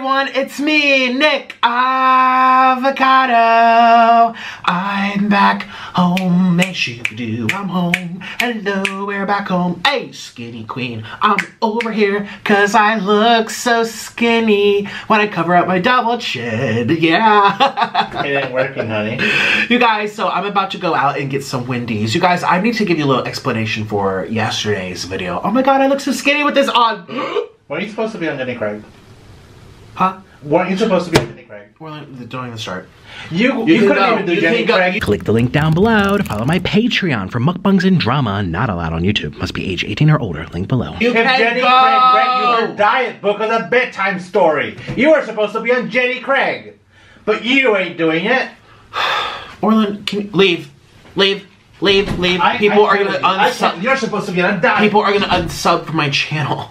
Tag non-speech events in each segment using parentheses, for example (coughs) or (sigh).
everyone, it's me, Nick Avocado. I'm back home, as you do, I'm home. Hello, we're back home. Hey, skinny queen, I'm over here cause I look so skinny when I cover up my double chin. Yeah. It ain't working, honey. You guys, so I'm about to go out and get some Wendy's. You guys, I need to give you a little explanation for yesterday's video. Oh my god, I look so skinny with this on. (gasps) Weren't you supposed to be on Jenny Craig? Huh? Weren't you supposed to be on Jenny Craig? Well, don't even start. You, You you, can couldn't go. even do You Jenny. Craig. Click the link down below to follow my Patreon for mukbangs and drama not allowed on YouTube. Must be age 18 or older. Link below. You If can Jenny go. Craig read you her diet book as a bedtime story, you were supposed to be on Jenny Craig. But you ain't doing it. (sighs) Orlin, can you leave, leave, leave, leave. I- people I are gonna told you. Unsub. You're supposed to be on a diet. People are gonna unsub from my channel.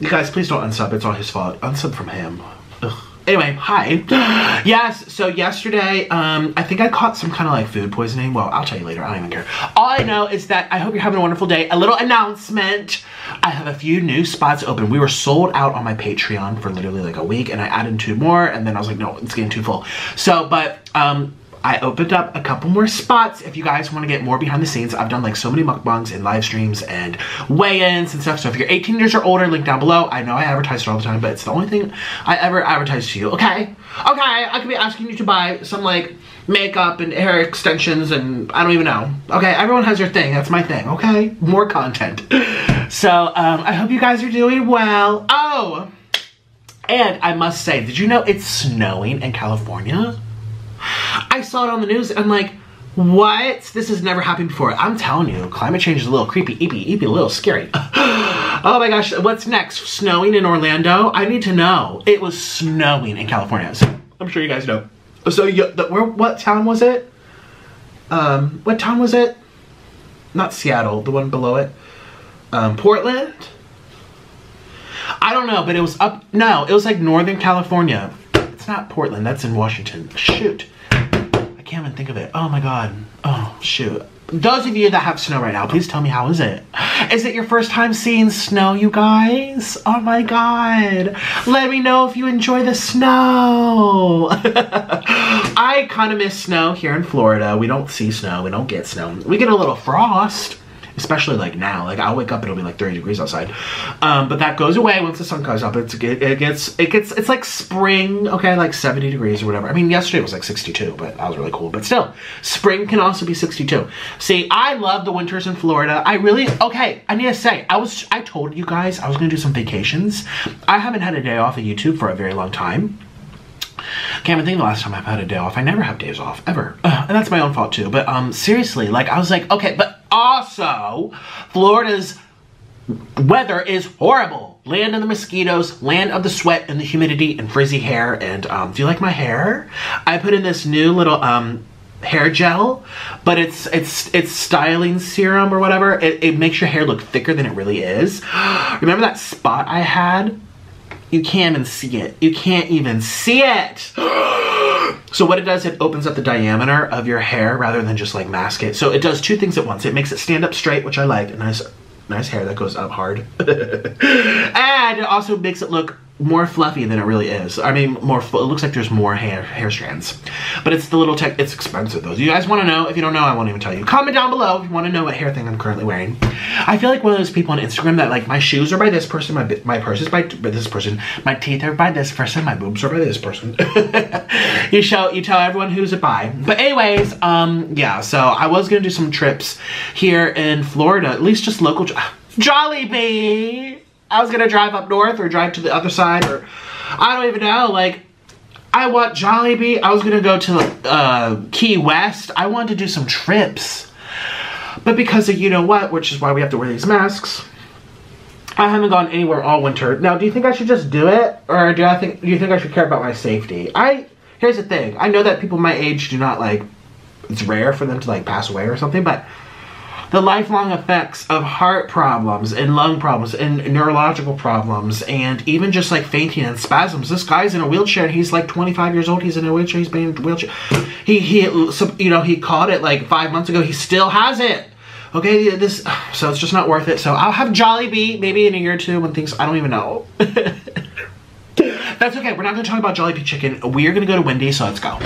You guys, please don't unsub. It's all his fault. Unsub from him. Ugh. Anyway, hi. (gasps) yes, so yesterday, um, I think I caught some kind of like food poisoning. Well, I'll tell you later. I don't even care. All I know is that I hope you're having a wonderful day. A little announcement. I have a few new spots open. We were sold out on my Patreon for literally like a week, and I added two more, and then I was like, no, it's getting too full. So, but um, I opened up a couple more spots. If you guys want to get more behind the scenes, I've done like so many mukbangs and live streams and weigh-ins and stuff. So if you're 18 years or older, link down below. I know I advertise it all the time, but it's the only thing I ever advertise to you. Okay, okay. I could be asking you to buy some like makeup and hair extensions and I don't even know. Okay, everyone has their thing. That's my thing. Okay, more content. (laughs) So um, I hope you guys are doing well. Oh, and I must say, did you know it's snowing in California? I saw it on the news. I'm like, what? This has never happened before. I'm telling you, climate change is a little creepy, eepy, eepy, a little scary. (sighs) oh my gosh, what's next? Snowing in Orlando? I need to know. It was snowing in California. So I'm sure you guys know. So you, the, where? What town was it? Um, what town was it? Not Seattle. The one below it. Um, Portland. I don't know, but it was up. No, it was like Northern California. It's not Portland. That's in Washington. Shoot. Can't even think of it. Oh my god. Oh shoot. Those of you that have snow right now, please tell me how is it? Is it your first time seeing snow, you guys? Oh my god. Let me know if you enjoy the snow. (laughs) I kind of miss snow here in Florida. We don't see snow. We don't get snow. We get a little frost especially like now. Like i'll wake up it'll be like 30 degrees outside. Um, but that goes away once the sun comes up. It's it, it gets it gets it's like spring okay like 70 degrees or whatever. I mean yesterday it was like 62 but that was really cool. But still spring can also be 62 see i love the winters in florida. I really okay i need to say i was i told you guys i was gonna do some vacations. I haven't had a day off of youtube for a very long time. Can't even think the last time I've had a day off. I never have days off, ever. Ugh, and that's my own fault too. But um, seriously, like I was like, okay, but also, Florida's weather is horrible. Land of the mosquitoes, land of the sweat and the humidity and frizzy hair. And um, do you like my hair? I put in this new little um, hair gel, but it's it's it's styling serum or whatever. It, it makes your hair look thicker than it really is. (gasps) Remember that spot I had? You can't even see it. You can't even see it. (gasps) (gasps) so what it does, it opens up the diameter of your hair rather than just like mask it. So it does two things at once. It makes it stand up straight, which I like. Nice, nice hair that goes up hard. (laughs) and it also makes it look more fluffy than it really is. I mean, more. It looks like there's more hair hair strands, but it's the little tech. It's expensive though. You guys want to know? If you don't know, I won't even tell you. Comment down below if you want to know what hair thing I'm currently wearing. I feel like one of those people on Instagram that like my shoes are by this person, my my purse is by, by this person, my teeth are by this person, my boobs are by this person. (laughs) you show you tell everyone who's it by. But anyways, um, yeah. So I was gonna do some trips here in Florida, at least just local. Jollibee. I was gonna drive up north or drive to the other side or I don't even know. Like I want Jollibee. I was gonna go to uh, Key West. I wanted to do some trips, but because of you know what, which is why we have to wear these masks. I haven't gone anywhere all winter. Now, do you think I should just do it, or do I think do you think I should care about my safety? I here's the thing. I know that people my age do not like. It's rare for them to like pass away or something, but the lifelong effects of heart problems and lung problems and neurological problems and even just like fainting and spasms. This guy's in a wheelchair he's like 25 years old. He's in a wheelchair. He's been in a wheelchair. He, he, you know, he caught it like five months ago. He still has it. Okay, this, (sighs) so it's just not worth it. So I'll have Jollibee maybe in a year or two when things, I don't even know. (laughs) That's okay. We're not gonna talk about Jollibee chicken. We are gonna go to Wendy's, so let's go.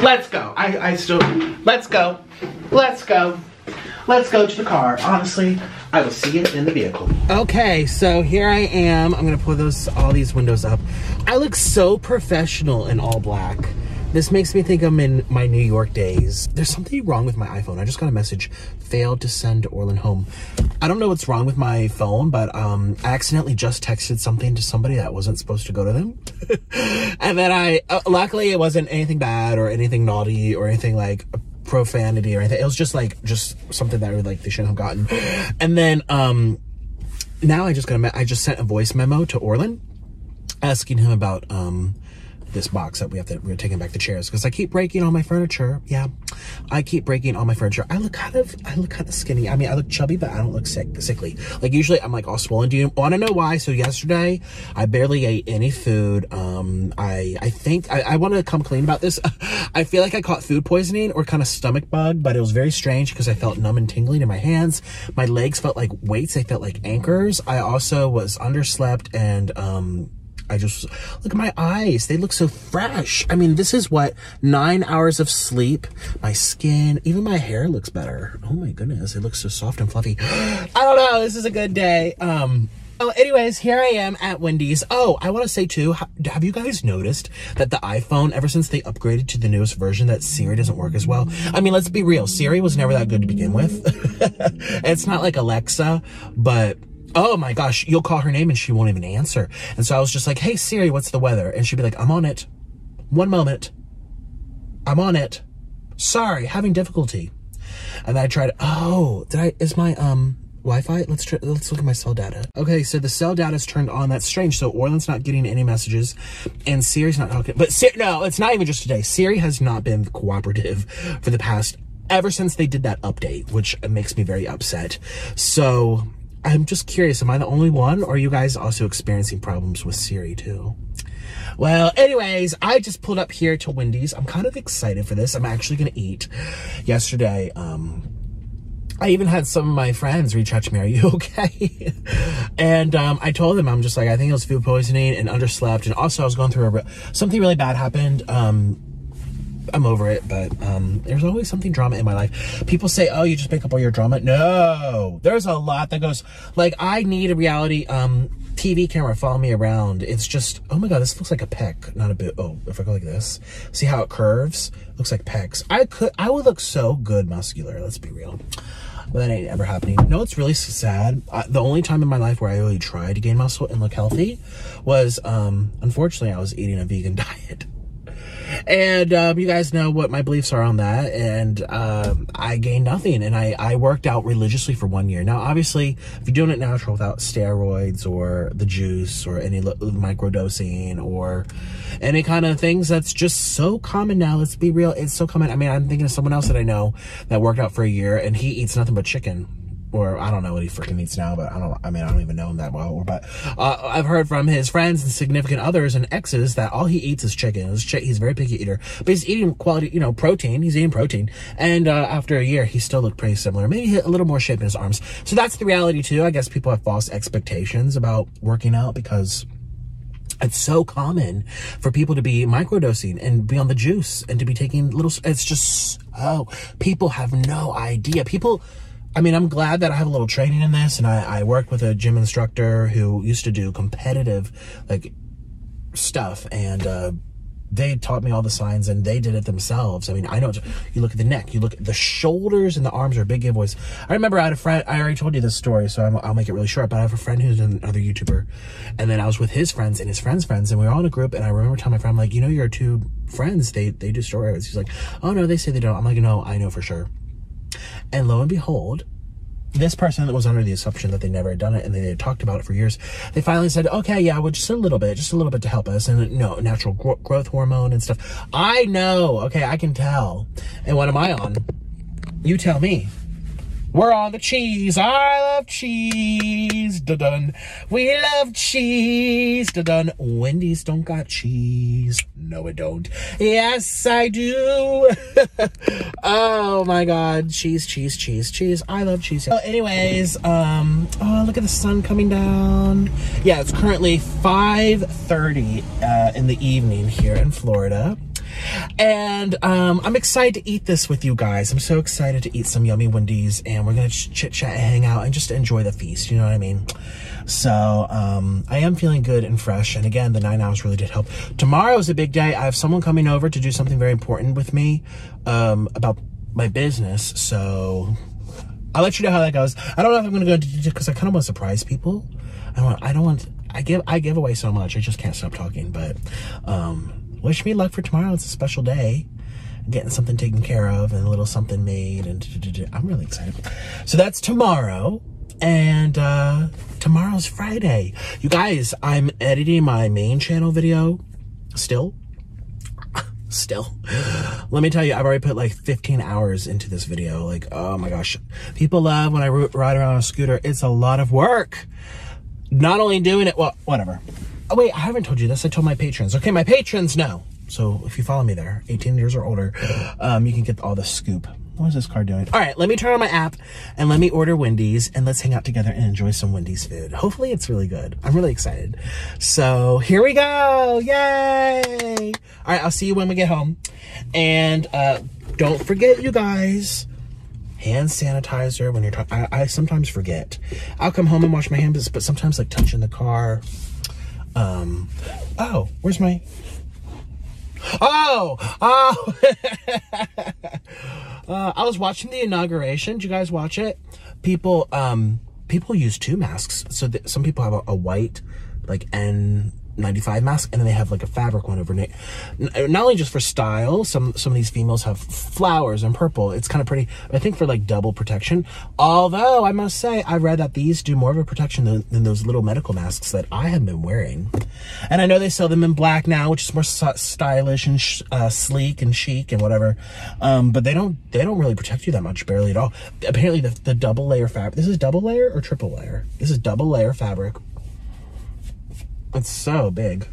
Let's go. I, I still, let's go. Let's go. Let's go to the car. Honestly, I will see you in the vehicle. Okay, so here I am. I'm gonna pull those all these windows up. I look so professional in all black. This makes me think I'm in my New York days. There's something wrong with my iPhone. I just got a message, failed to send Orlin home. I don't know what's wrong with my phone, but um, I accidentally just texted something to somebody that wasn't supposed to go to them. (laughs) and then I, uh, luckily it wasn't anything bad or anything naughty or anything like profanity or anything. It was just like, just something that like they shouldn't have gotten. And then, um, now I just got a, I just sent a voice memo to Orlin asking him about, um, this box that we have to, we're taking back the chairs because I keep breaking all my furniture. Yeah, I keep breaking all my furniture. I look kind of, I look kind of skinny. I mean, I look chubby, but I don't look sick, sickly. Like usually I'm like all swollen. Do you want to know why? So yesterday I barely ate any food. Um, I, I think I, I want to come clean about this. (laughs) I feel like I caught food poisoning or kind of stomach bug, but it was very strange because I felt numb and tingling in my hands. My legs felt like weights. They felt like anchors. I also was underslept and, um, I just look at my eyes. They look so fresh. I mean, this is what nine hours of sleep. My skin, even my hair looks better. Oh my goodness, it looks so soft and fluffy. (gasps) I don't know. This is a good day. Um. Oh, anyways, here I am at Wendy's. Oh, I want to say too, have you guys noticed that the iPhone, ever since they upgraded to the newest version, that Siri doesn't work as well? I mean, let's be real. Siri was never that good to begin with. (laughs) it's not like Alexa, but oh my gosh, you'll call her name and she won't even answer. And so I was just like, hey Siri, what's the weather? And she'd be like, I'm on it. One moment. I'm on it. Sorry, having difficulty. And then I tried, oh, did I, is my, um, Wi-Fi? Let's try, let's look at my cell data. Okay, so the cell data is turned on. That's strange. So Orlin's not getting any messages and Siri's not talking. But Siri, no, it's not even just today. Siri has not been cooperative for the past, ever since they did that update, which makes me very upset. So I'm just curious, am I the only one or are you guys also experiencing problems with Siri too? Well, anyways, I just pulled up here to Wendy's. I'm kind of excited for this. I'm actually going to eat. Yesterday, um, I even had some of my friends reach out to me, are you (laughs) okay? and um, I told them, I'm just like, I think it was food poisoning and underslept. And also I was going through a, something really bad happened. Um, I'm over it, but um, there's always something drama in my life. People say, oh, you just make up all your drama. No, there's a lot that goes, like, I need a reality um, TV camera follow me around. It's just, oh my God, this looks like a peck, not a bit. Oh, if I go like this, see how it curves? Looks like pecs. I could, I would look so good muscular, let's be real. But that ain't ever happening. No, it's really sad. the only time in my life where I really tried to gain muscle and look healthy was, um, unfortunately, I was eating a vegan (laughs) diet. And um, you guys know what my beliefs are on that. And um, I gained nothing. And I, I worked out religiously for one year. Now, obviously, if you're doing it natural without steroids or the juice or any microdosing or any kind of things, that's just so common now. Let's be real. It's so common. I mean, I'm thinking of someone else that I know that worked out for a year and he eats nothing but chicken or I don't know what he freaking eats now, but I don't, I mean, I don't even know him that well, but, uh, I've heard from his friends and significant others and exes that all he eats is chicken. He's a very picky eater, but he's eating quality, you know, protein. He's eating protein. And, uh, after a year, he still looked pretty similar, maybe a little more shape in his arms. So that's the reality too. I guess people have false expectations about working out because it's so common for people to be microdosing and be on the juice and to be taking little, it's just, oh, people have no idea. People, I mean, I'm glad that I have a little training in this, and I, I worked with a gym instructor who used to do competitive, like, stuff, and uh, they taught me all the signs, and they did it themselves. I mean, I know, you look at the neck, you look at the shoulders and the arms are big giveaways. I remember I had a friend, I already told you this story, so i will make it really short, but I have a friend who's another YouTuber, and then I was with his friends and his friends' friends, and we were all in a group, and I remember telling my friend, I'm like, you know, your two friends, they, they do steroids. He's like, oh, no, they say they don't. I'm like, no, I know for sure. And lo and behold, this person that was under the assumption that they never had done it and they had talked about it for years, they finally said, okay, yeah, well, just a little bit, just a little bit to help us. And no, natural gro growth hormone and stuff. I know. Okay, I can tell. And what am I on? You tell me. We're on the cheese. I love cheese. Da dun. We love cheese. Da dun. Wendy's don't got cheese. No, it don't. Yes, I do. (laughs) oh my god. Cheese, cheese, cheese, cheese. I love cheese. So anyways, um, oh, look at the sun coming down. Yeah, it's currently 5.30 uh, in the evening here in Florida. And um, I'm excited to eat this with you guys. I'm so excited to eat some yummy Wendy's and we're going to chit chat and hang out and just enjoy the feast. You know what I mean? So um, I am feeling good and fresh. And again, the nine hours really did help. Tomorrow is a big day. I have someone coming over to do something very important with me um, about my business. So I'll let you know how that goes. I don't know if I'm to go because I kind of want to surprise people. I don't want, I don't want, I give, I give away so much. I just can't stop talking, but, um, wish me luck for tomorrow. It's a special day. Getting something taken care of and a little something made. And I'm really excited. So that's tomorrow. And uh, tomorrow's Friday. You guys, I'm editing my main channel video still. (laughs) Still, let me tell you, I've already put like 15 hours into this video. Like, oh my gosh. People love when I ride around on a scooter. It's a lot of work. Not only doing it, well, whatever. Oh, wait, I haven't told you this. I told my patrons. Okay, my patrons know. So if you follow me there, 18 years or older, um, you can get all the scoop. What is this card doing? All right, let me turn on my app and let me order Wendy's and let's hang out together and enjoy some Wendy's food. Hopefully it's really good. I'm really excited. So here we go. Yay. All right, I'll see you when we get home. And uh, don't forget, you guys, hand sanitizer when you're talking. I sometimes forget. I'll come home and wash my hands, but sometimes like touching the car, um, oh, where's my, oh, oh, (laughs) uh, I was watching the inauguration. Did you guys watch it? People, um, people use two masks. So some people have a, a white, like N 95 mask and then they have like a fabric one overnight not only just for style some some of these females have flowers and purple. It's kind of pretty i think for like double protection. Although i must say i read that these do more of a protection than, than those little medical masks that i have been wearing. And i know they sell them in black now which is more stylish and uh, sleek and chic and whatever. Um, but they don't they don't really protect you that much barely at all. Apparently the, the double layer fabric this is double layer or triple layer? This is double layer fabric it's so big.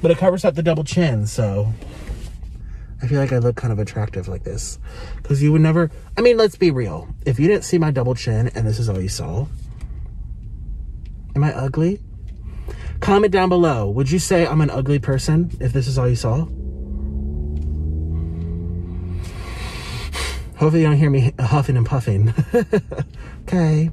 But it covers up the double chin, so I feel like I look kind of attractive like this. Because you would never, I mean, let's be real. If you didn't see my double chin and this is all you saw, am I ugly? Comment down below. Would you say I'm an ugly person if this is all you saw? Hopefully you don't hear me huffing and puffing. (laughs) okay.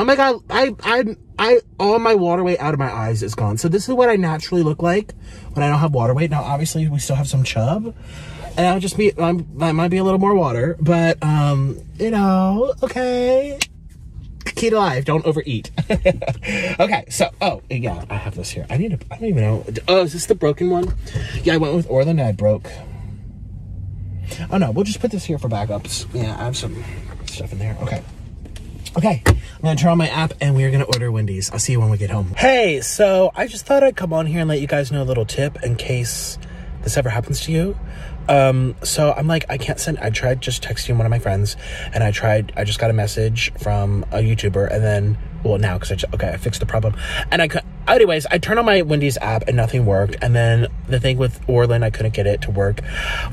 Oh my god, I, I, I, all my water weight out of my eyes is gone. So this is what I naturally look like when I don't have water weight. Now, obviously, we still have some chub. And I'll just be, I'm, I might be a little more water. But, um, you know, okay. Key to life, don't overeat. (laughs) okay, so, oh, yeah, I have this here. I need to, I don't even know. Oh, is this the broken one? Yeah, I went with Orlin and I broke. Oh, no, we'll just put this here for backups. Yeah, I have some stuff in there. Okay. Okay, I'm gonna turn on my app and we're gonna order Wendy's. I'll see you when we get home. Hey, so I just thought I'd come on here and let you guys know a little tip in case this ever happens to you. Um, so I'm like, I can't send, I tried just texting one of my friends and I tried, I just got a message from a YouTuber and then well now because I just, okay I fixed the problem. And I could anyways I turned on my Wendy's app and nothing worked. And then the thing with Orlin I couldn't get it to work.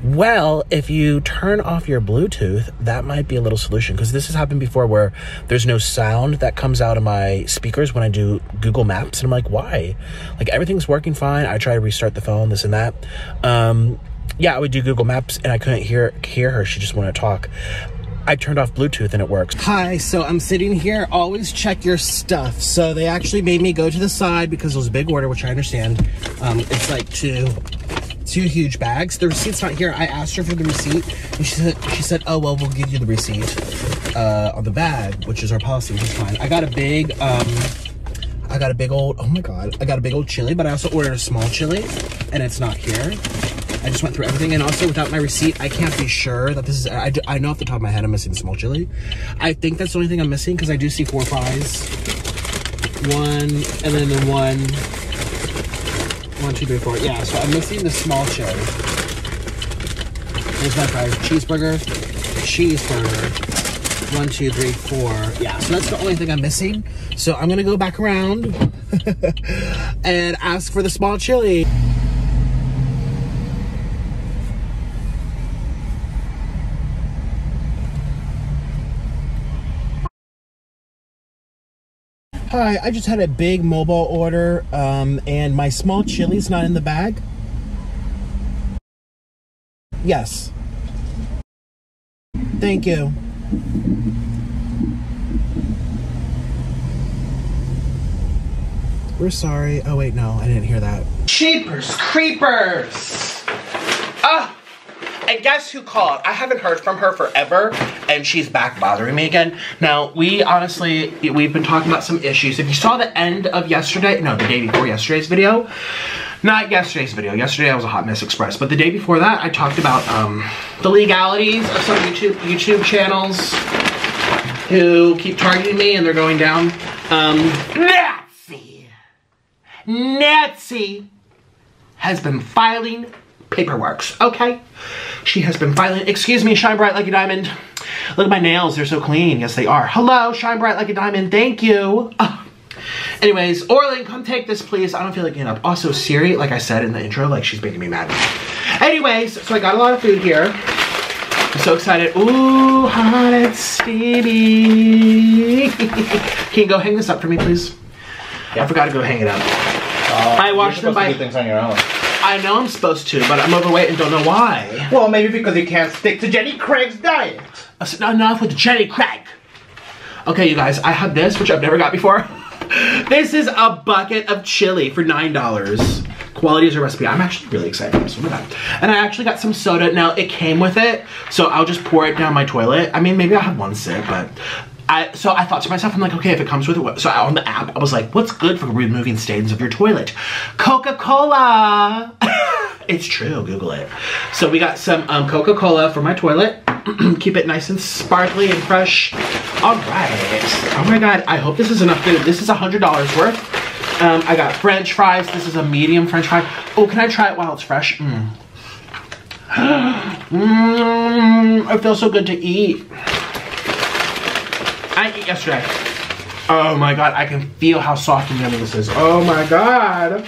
Well if you turn off your Bluetooth that might be a little solution because this has happened before where there's no sound that comes out of my speakers when I do Google Maps. And I'm like why? Like everything's working fine. I try to restart the phone this and that. Um yeah, I would do Google Maps and I couldn't hear hear her. She just wanted to talk. I turned off Bluetooth and it works. Hi, so I'm sitting here. Always check your stuff. So they actually made me go to the side because it was a big order, which I understand. Um, it's like two two huge bags. The receipt's not here. I asked her for the receipt, and she said, she said, oh, well, we'll give you the receipt uh, on the bag, which is our policy, which is fine. I got a big, um, I got a big old, oh my God, I got a big old chili, but I also ordered a small chili, and it's not here. I just went through everything. And also without my receipt, I can't be sure that this is, I, I know off the top of my head I'm missing small chili. I think that's the only thing I'm missing because I do see four fries. One, and then the one, one, two, three, four. Yeah, so I'm missing the small chili. There's my fries. Cheeseburger, cheeseburger. One, two, three, four. Yeah, so that's the only thing I'm missing. So I'm gonna go back around (laughs) and ask for the small chili. Hi, I just had a big mobile order, um, and my small chili's not in the bag. Yes. Thank you. We're sorry. Oh, wait, no, I didn't hear that. Cheapers, creepers! And guess who called? I haven't heard from her forever, and she's back bothering me again. Now, we honestly, we've been talking about some issues. If you saw the end of yesterday, no, the day before yesterday's video, not yesterday's video, yesterday I was a Hot Mess Express, but the day before that, I talked about um, the legalities of some YouTube, YouTube channels who keep targeting me and they're going down. Um, Nazi! Nazi has been filing paperworks, okay? She has been filing, excuse me, shine bright like a diamond. Look at my nails, they're so clean. Yes, they are. Hello, shine bright like a diamond, thank you. Ah. Anyways, Orlin, come take this, please. I don't feel like getting up. Also, Siri, like I said in the intro, like she's making me mad. Anyways, so I got a lot of food here. I'm so excited. Ooh, hot and steamy. (laughs) Can you go hang this up for me, please? Yeah. I forgot to go hang it up. I washed them You're supposed to by- things on your own. I know I'm supposed to, but I'm overweight and don't know why. Well, maybe because you can't stick to Jenny Craig's diet. Uh, so not enough with Jenny Craig. Okay, you guys, I have this, which I've never got before. (laughs) this is a bucket of chili for $9. Quality is a recipe. I'm actually really excited for this one. And I actually got some soda. Now, it came with it, so I'll just pour it down my toilet. I mean, maybe I'll have one sip, but... I, so I thought to myself, I'm like, okay, if it comes with it, so on the app, I was like, what's good for removing stains of your toilet? Coca-Cola! (laughs) it's true, Google it. So we got some um, Coca-Cola for my toilet. (clears throat) Keep it nice and sparkly and fresh. All right. Oh my God, I hope this is enough food. This is a $100 worth. Um, I got french fries. This is a medium french fry. Oh, can I try it while it's fresh? Mm. (gasps) Mmm, it feels so good to eat. I ate yesterday. Oh my god, I can feel how soft and yummy this is. Oh my god.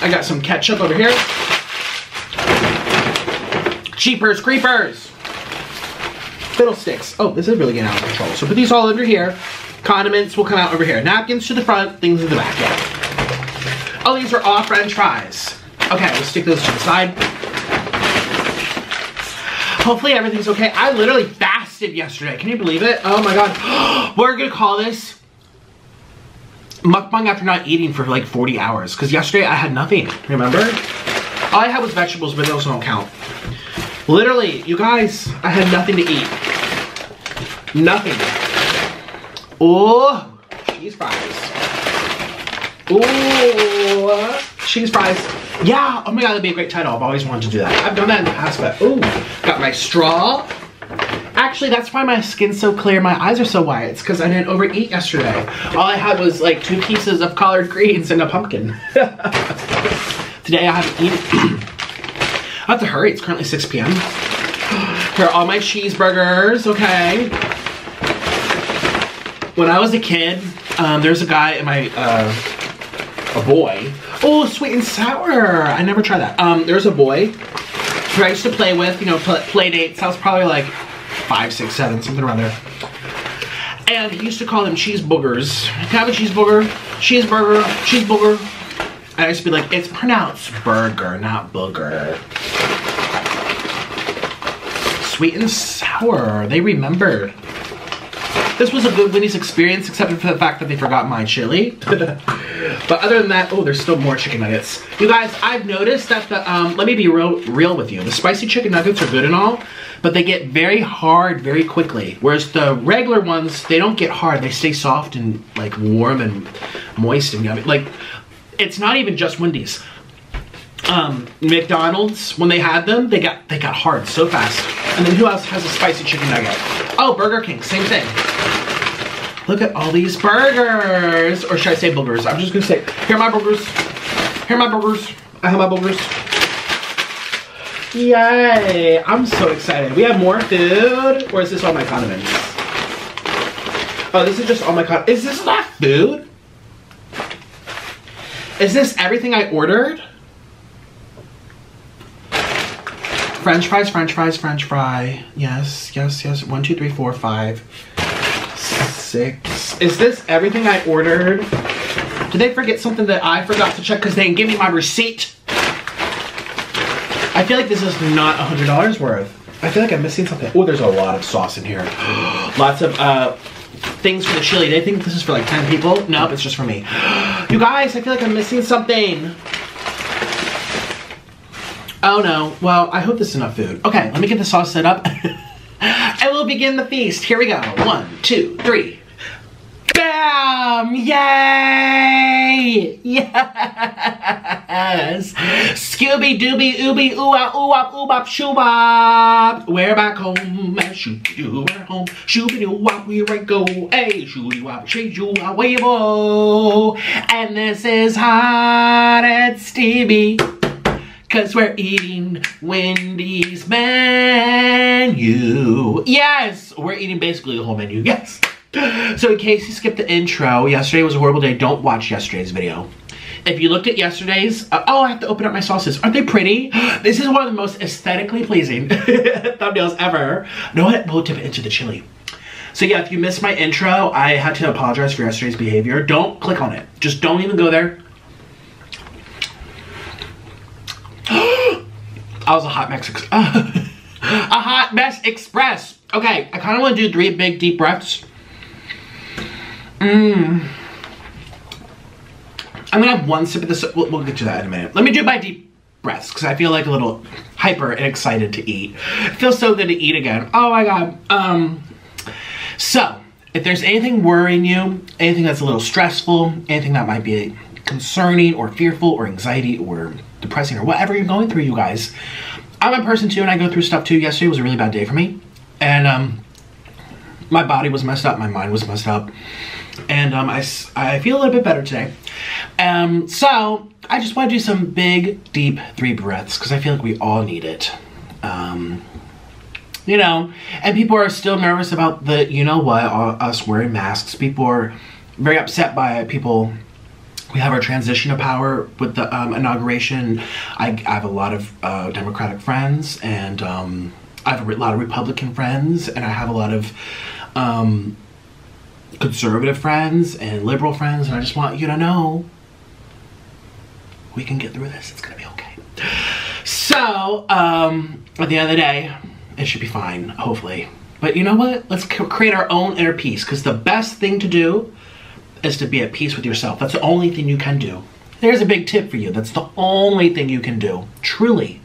I got some ketchup over here. Cheapers, creepers. Fiddlesticks. Oh, this is really getting out of control. So put these all under here. Condiments will come out over here. Napkins to the front, things in the back. Yeah. Oh, these are all french fries. Okay, we'll stick those to the side. Hopefully everything's okay. I literally yesterday. Can you believe it? Oh my god. (gasps) We're gonna call this mukbang after not eating for like 40 hours. Because yesterday I had nothing, remember? All I had was vegetables, but those don't count. Literally, you guys, I had nothing to eat. Nothing. Oh, cheese fries. Ooh, cheese fries. Yeah, oh my god, that'd be a great title. I've always wanted to do that. I've done that in the past, but ooh, got my straw. Actually, that's why my skin's so clear, my eyes are so white. It's because I didn't overeat yesterday. All I had was like two pieces of collard greens and a pumpkin. (laughs) Today I haven't eaten. (clears throat) I have to hurry, it's currently 6 p.m. (sighs) Here are all my cheeseburgers, okay? When I was a kid, um, there's a guy in my, uh, a boy. Oh, sweet and sour. I never tried that. Um, there's a boy who I used to play with, you know, play, play dates. I was probably like five, six, seven, something around there. And he used to call them cheese boogers. Can I have a cheeseburger? Cheeseburger, cheeseburger. And I used to be like, it's pronounced burger, not booger. Sweet and sour. They remembered. This was a good Wendy's experience, except for the fact that they forgot my chili. (laughs) but other than that, oh, there's still more chicken nuggets. You guys, I've noticed that the, um, let me be real, real with you. The spicy chicken nuggets are good and all, but they get very hard very quickly. Whereas the regular ones, they don't get hard. They stay soft and like warm and moist and yummy. Like, it's not even just Wendy's. Um, McDonald's, when they had them, they got they got hard so fast. And then who else has a spicy chicken nugget? Oh, Burger King, same thing. Look at all these burgers. Or should I say boogers? I'm just gonna say, here are my burgers. Here are my burgers. I have my burgers. Yay! I'm so excited. We have more food, or is this all my condiments? Oh, this is just all my con- Is this not food? Is this everything I ordered? French fries, French fries, French fry. Yes, yes, yes. One, two, three, four, five, six. Is this everything I ordered? Did they forget something that I forgot to check because they didn't give me my receipt? I feel like this is not a hundred dollars worth. I feel like I'm missing something. Oh, there's a lot of sauce in here. (gasps) Lots of uh, things for the chili. They think this is for like 10 people. Nope, it's just for me. (gasps) You guys, I feel like I'm missing something. Oh no. Well, I hope this is enough food. Okay, let me get the sauce set up. (laughs) and we'll begin the feast. Here we go. One, two, three. Bam! Yay! (laughs) Yes! Scooby Dooby Ooby Ooh ah Ooh ah Ooh bop Shoo bop! We're back home shooby doo we're home. Shooby doo wop we right go. Hey, shooby wop shake you ah wave And this is hot and steamy. Cause we're eating Wendy's menu. Yes! We're eating basically the whole menu, (laughs) yes. So in case you skipped the intro, yesterday was a horrible day. Don't watch yesterday's video. If you looked at yesterday's, uh, oh, I have to open up my sauces. Aren't they pretty? (gasps) This is one of the most aesthetically pleasing (laughs) thumbnails ever. know what? We'll dip it into the chili. So yeah, if you missed my intro, I had to apologize for yesterday's behavior. Don't click on it. Just don't even go there. Was a hot mess. (laughs) a hot mess express. Okay, I kind of want to do three big deep breaths. Mmm. I'm gonna have one sip of this. We'll, we'll, get to that in a minute. Let me do my deep breaths because I feel like a little hyper and excited to eat. It feels so good to eat again. Oh my god. Um. So, if there's anything worrying you, anything that's a little stressful, anything that might be concerning or fearful or anxiety or depressing or whatever you're going through, you guys, I'm a person too, and I go through stuff too. Yesterday was a really bad day for me, and um, my body was messed up, my mind was messed up and um, I, I feel a little bit better today. Um, so I just want to do some big, deep three breaths because I feel like we all need it. Um, you know, and people are still nervous about the, you know what, us wearing masks. People are very upset by. People, we have our transition of power with the um, inauguration. I, I, have a lot of uh, Democratic friends and um, I have a lot of Republican friends and I have a lot of um, conservative friends and liberal friends, and I just want you to know we can get through this. It's gonna be okay. So, um, at the end of the day, it should be fine, hopefully. But you know what? Let's create our own inner peace because the best thing to do is to be at peace with yourself. That's the only thing you can do. There's a big tip for you. That's the only thing you can do. Truly.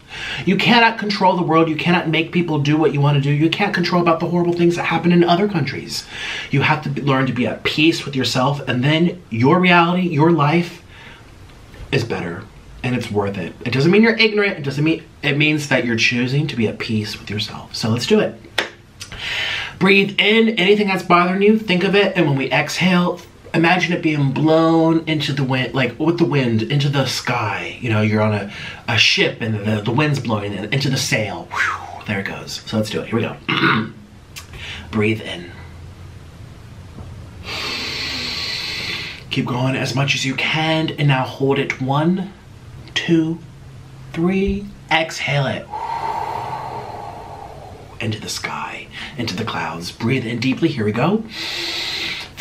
You cannot control the world. You cannot make people do what you want to do. You can't control about the horrible things that happen in other countries. You have to learn to be at peace with yourself, and then your reality, your life is better and it's worth it. It doesn't mean you're ignorant. It doesn't mean it means that you're choosing to be at peace with yourself. So let's do it. Breathe in anything that's bothering you, think of it, and when we exhale, imagine it being blown into the wind, like with the wind, into the sky. You know, you're on a, a ship and the, the wind's blowing in, into the sail. Whew, there it goes. So let's do it. Here we go. (clears throat) Breathe in. Keep going as much as you can, and now hold it. One, two, three. Exhale it. Into the sky, into the clouds. Breathe in deeply. Here we go.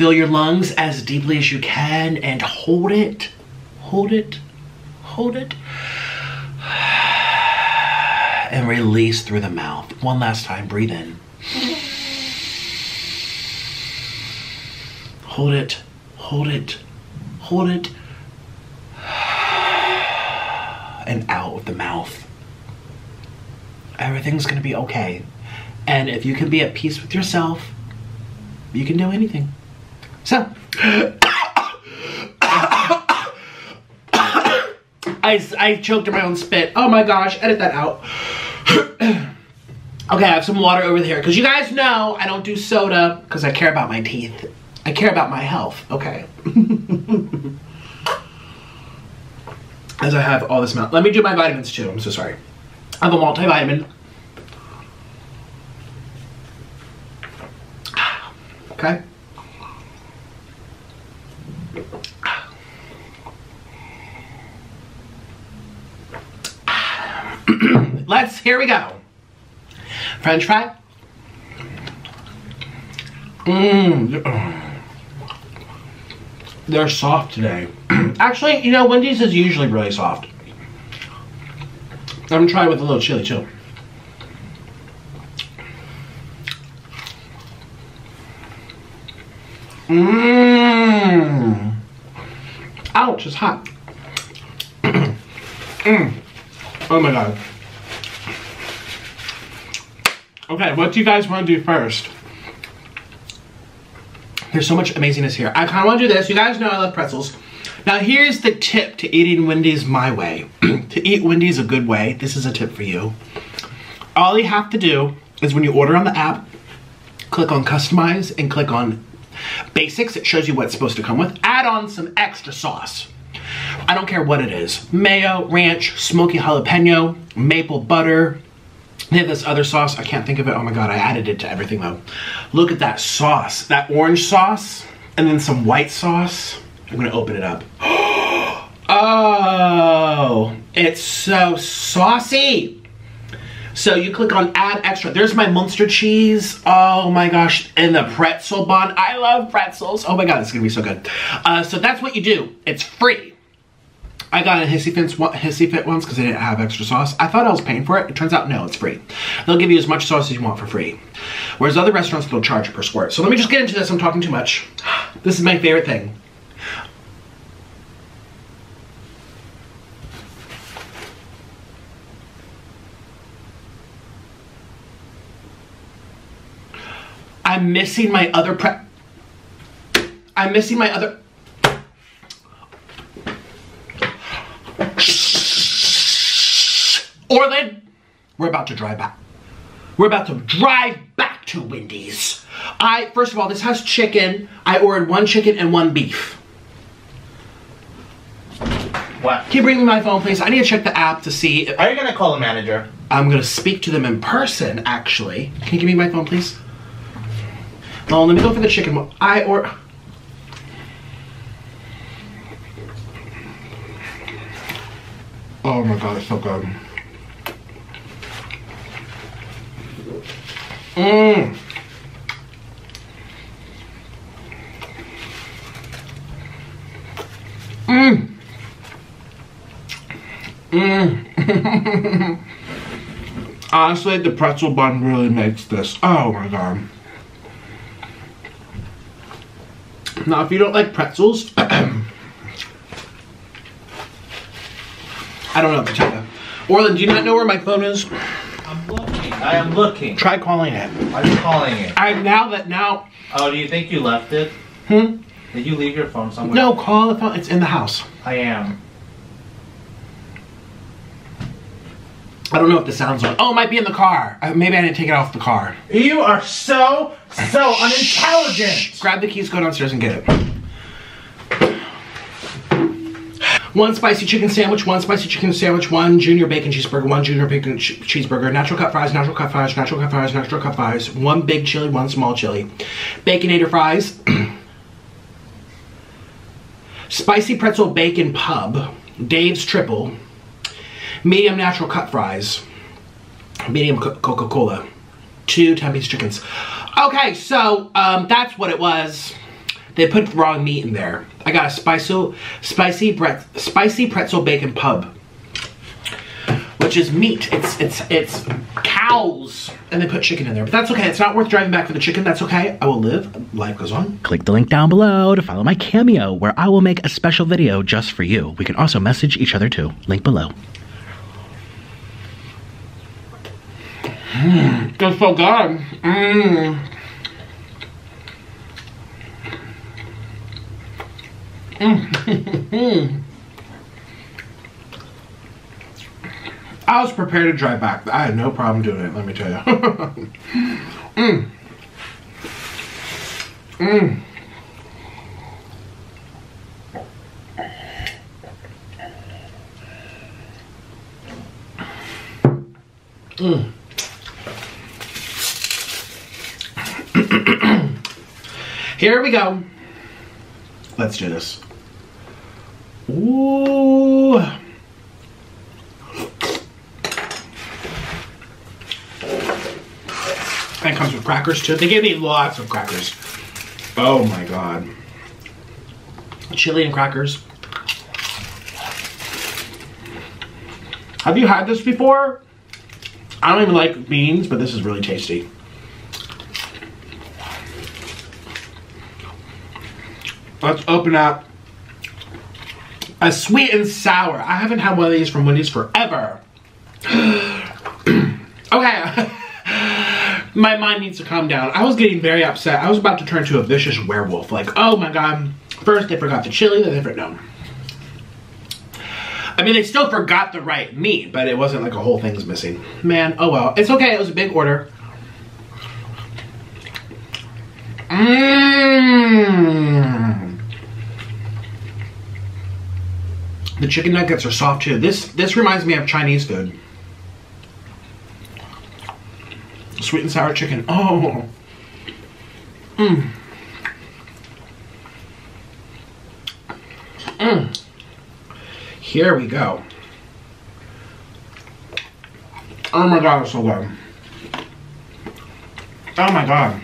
Fill your lungs as deeply as you can and hold it, hold it, hold it. And release through the mouth. One last time, breathe in. Hold it, hold it, hold it. And out with the mouth. Everything's gonna be okay. And if you can be at peace with yourself, you can do anything. So, I, I choked on my own spit. Oh my gosh, edit that out. (clears throat) okay, I have some water over here. Because you guys know I don't do soda because I care about my teeth. I care about my health, okay? (laughs) As I have all this mouth. Let me do my vitamins too, I'm so sorry. of a multivitamin. Okay. Let's, here we go. French fry. Mmm. They're soft today. (clears throat) Actually, you know, Wendy's is usually really soft. I'm gonna try it with a little chili too. Mmm. Ouch, it's hot. (clears throat) mm. Oh my god. Okay, what do you guys want to do first? There's so much amazingness here. I kind of want to do this. You guys know I love pretzels. Now here's the tip to eating Wendy's my way. (clears throat) to eat Wendy's a good way, this is a tip for you. All you have to do is when you order on the app, click on customize and click on basics. It shows you what it's supposed to come with. Add on some extra sauce. I don't care what it is. Mayo, ranch, smoky jalapeno, maple butter. They have this other sauce. I can't think of it. Oh my God, I added it to everything though. Look at that sauce. That orange sauce and then some white sauce. I'm gonna open it up. (gasps) Oh, it's so saucy. So you click on add extra. There's my Munster cheese. Oh my gosh. And the pretzel bun. I love pretzels. Oh my God, it's gonna be so good. Uh, so that's what you do. It's free. I got a Hissy Fit, Hissy Fit once because they didn't have extra sauce. I thought I was paying for it. It turns out, no, it's free. They'll give you as much sauce as you want for free. Whereas other restaurants, they'll charge per squirt. So let me just get into this. I'm talking too much. (sighs) This is my favorite thing. I'm missing my other prep. I'm missing my other Orlin, we're about to drive back. We're about to drive back to Wendy's. I, first of all, this has chicken. I ordered one chicken and one beef. What? Can you bring me my phone, please? I need to check the app to see. If, Are you gonna call the manager? I'm gonna speak to them in person, actually. Can you give me my phone, please? Well, let me go for the chicken. I or. Oh my god, it's so good. Mmm. Mmm. Mmm. (laughs) Honestly, the pretzel bun really makes this. Oh my god. Now, if you don't like pretzels, (clears throat) I don't know what to tell you. Orlin, do you not know where my phone is? I am looking. Try calling it. I'm calling it. I now that now. Oh, do you think you left it? Hmm. Did you leave your phone somewhere? No, call the phone. It's in the house. I am. I don't know if the sounds are. Oh, it might be in the car. Maybe I didn't take it off the car. You are so, so unintelligent. Grab the keys, go downstairs and get it. One spicy chicken sandwich, one spicy chicken sandwich, one junior bacon cheeseburger, one junior bacon ch- cheeseburger, natural cut fries, natural cut fries, natural cut fries, natural cut fries, one big chili, one small chili, baconator fries, (clears throat) spicy pretzel bacon pub, Dave's triple, medium natural cut fries, medium co- Coca-Cola, two 10-piece chickens. Okay, so um, that's what it was. They put the wrong meat in there. I got a spicy, spicy, bret- spicy pretzel bacon pub, which is meat. It's it's it's cows, and they put chicken in there. But that's okay. It's not worth driving back for the chicken. That's okay. I will live. Life goes on. Click the link down below to follow my cameo, where I will make a special video just for you. We can also message each other too. Link below. Feels so good. Mmm. (laughs) I was prepared to drive back. I had no problem doing it, let me tell you. (laughs) mm. Mm. (clears throat) Here we go. Let's do this. Ooh. And it comes with crackers too. They gave me lots of crackers. Oh my god. Chili and crackers. Have you had this before? I don't even like beans, but this is really tasty. Let's open up a sweet and sour. I haven't had one of these from Wendy's forever. (clears throat) okay. (laughs) my mind needs to calm down. I was getting very upset. I was about to turn into a vicious werewolf. Like, oh my god. First they forgot the chili, then they forgot no. I mean, they still forgot the right meat, but it wasn't like a whole thing's missing. Man, oh well. It's okay, it was a big order. Mmm. The chicken nuggets are soft too. This this reminds me of Chinese food. Sweet and sour chicken. Oh. Mmm. Mmm. Here we go. Oh my god, it's so good. Oh my god.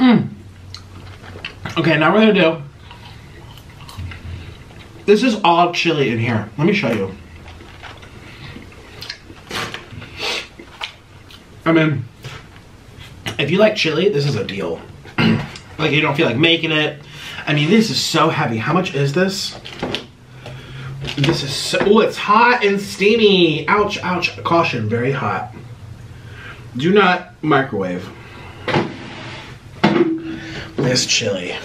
Mmm. Okay, now we're gonna do. This is all chili in here. Let me show you. I mean, if you like chili, this is a deal. (clears throat) like you don't feel like making it. I mean, this is so heavy. How much is this? This is so, oh, it's hot and steamy. Ouch, ouch. Caution, very hot. Do not microwave this chili.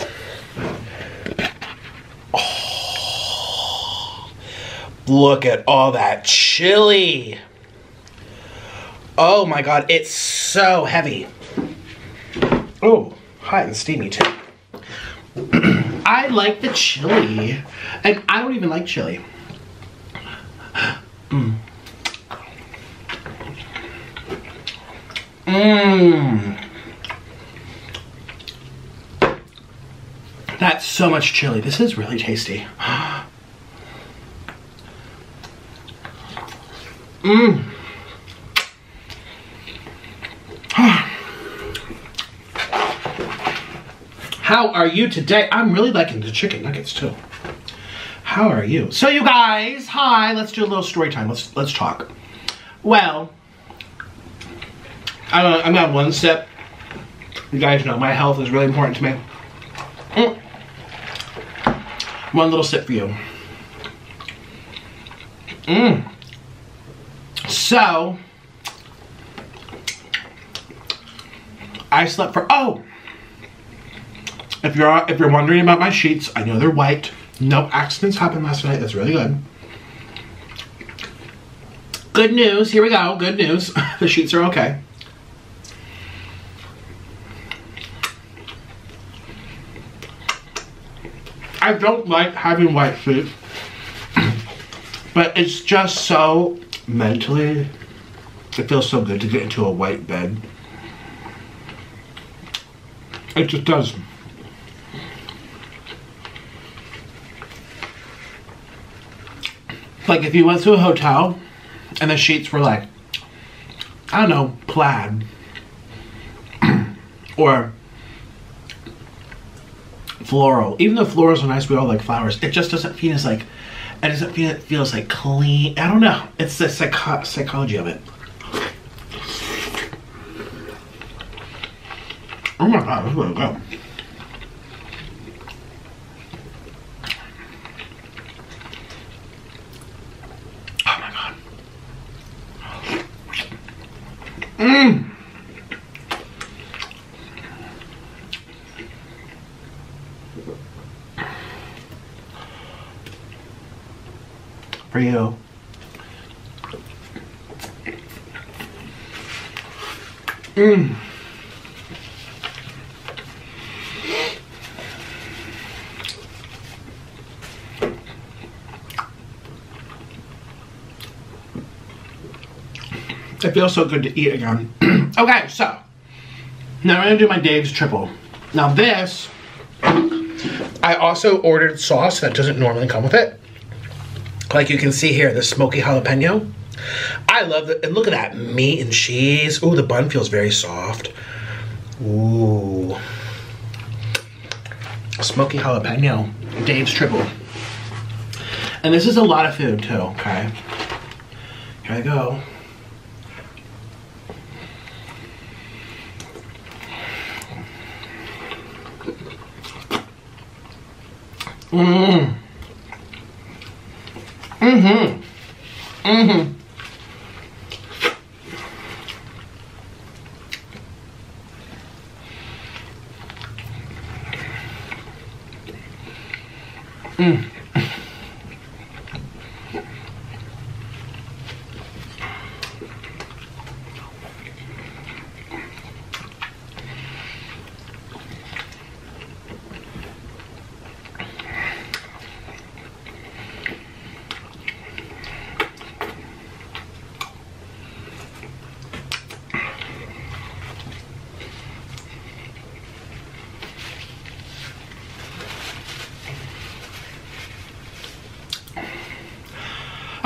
Look at all that chili. Oh my god, it's so heavy. Oh, hot and steamy too. (clears throat) I like the chili. And I don't even like chili. Mmm. Mmm. That's so much chili. This is really tasty. (gasps) Mmm. (sighs) How are you today? I'm really liking the chicken nuggets too. How are you? So you guys, hi, let's do a little story time. Let's let's talk. Well, I'm, I'm at one sip. You guys know my health is really important to me. Mm. One little sip for you. Mmm. So, I slept for, oh! If you're, if you're wondering about my sheets, I know they're white. No accidents happened last night. That's really good. Good news. Here we go. Good news. (laughs) the sheets are okay. I don't like having white sheets. (clears throat) But it's just so mentally, it feels so good to get into a white bed. It just does. Like if you went to a hotel and the sheets were like, I don't know, plaid (clears throat) or floral. Even though florals are nice, we all like flowers. It just doesn't feel as like, it doesn't feel, it feels like clean. I don't know. It's the psycho psychology of it. Oh my god, this is really good. You. Mmm. It feels so good to eat again. (clears throat) okay, so now I'm gonna do my Dave's triple. Now this, I also ordered sauce that doesn't normally come with it. Like you can see here, the smoky jalapeno. I love it. And look at that meat and cheese. Ooh, the bun feels very soft. Ooh. Smoky jalapeno. Dave's triple. And this is a lot of food too, okay? Here I go. Mmm. 嗯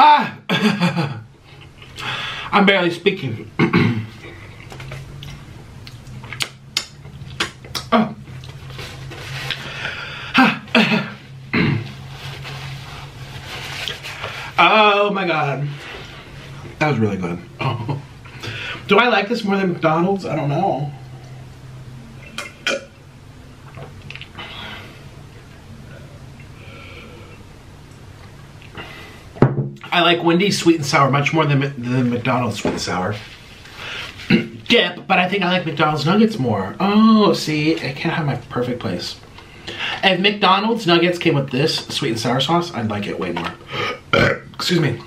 Ah! (coughs) I'm barely speaking. (coughs) oh. (coughs) oh my god. That was really good. (laughs) Do I like this more than McDonald's? I don't know. I like Wendy's sweet and sour much more than, than McDonald's sweet and sour. (clears throat) Dip, but I think I like McDonald's nuggets more. Oh, see, I can't have my perfect place. If McDonald's nuggets came with this sweet and sour sauce, I'd like it way more. (clears throat) Excuse me.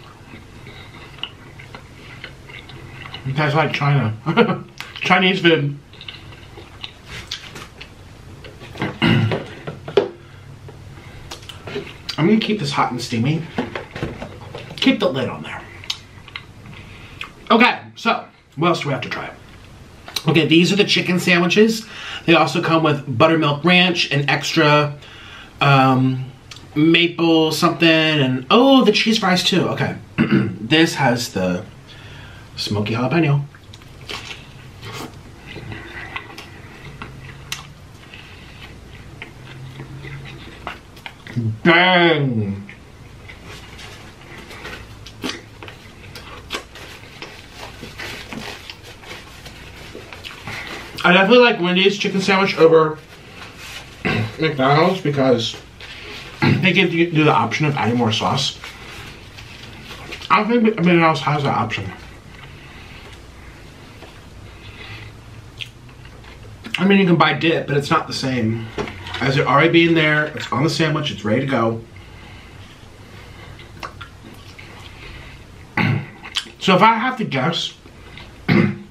Guys like China. (laughs) Chinese food. (clears throat) I'm gonna keep this hot and steamy keep the lid on there. Okay, so what else do we have to try? Okay, these are the chicken sandwiches. They also come with buttermilk ranch and extra um, maple something and oh, the cheese fries too. Okay, (clears throat) this has the smoky jalapeno. Bang! I definitely like Wendy's chicken sandwich over (clears throat) McDonald's because (clears throat) they give you the option of adding more sauce. I don't think McDonald's has that option. I mean, you can buy dip, but it's not the same. As it already being there, it's on the sandwich, it's ready to go. (clears throat) So if I have to guess,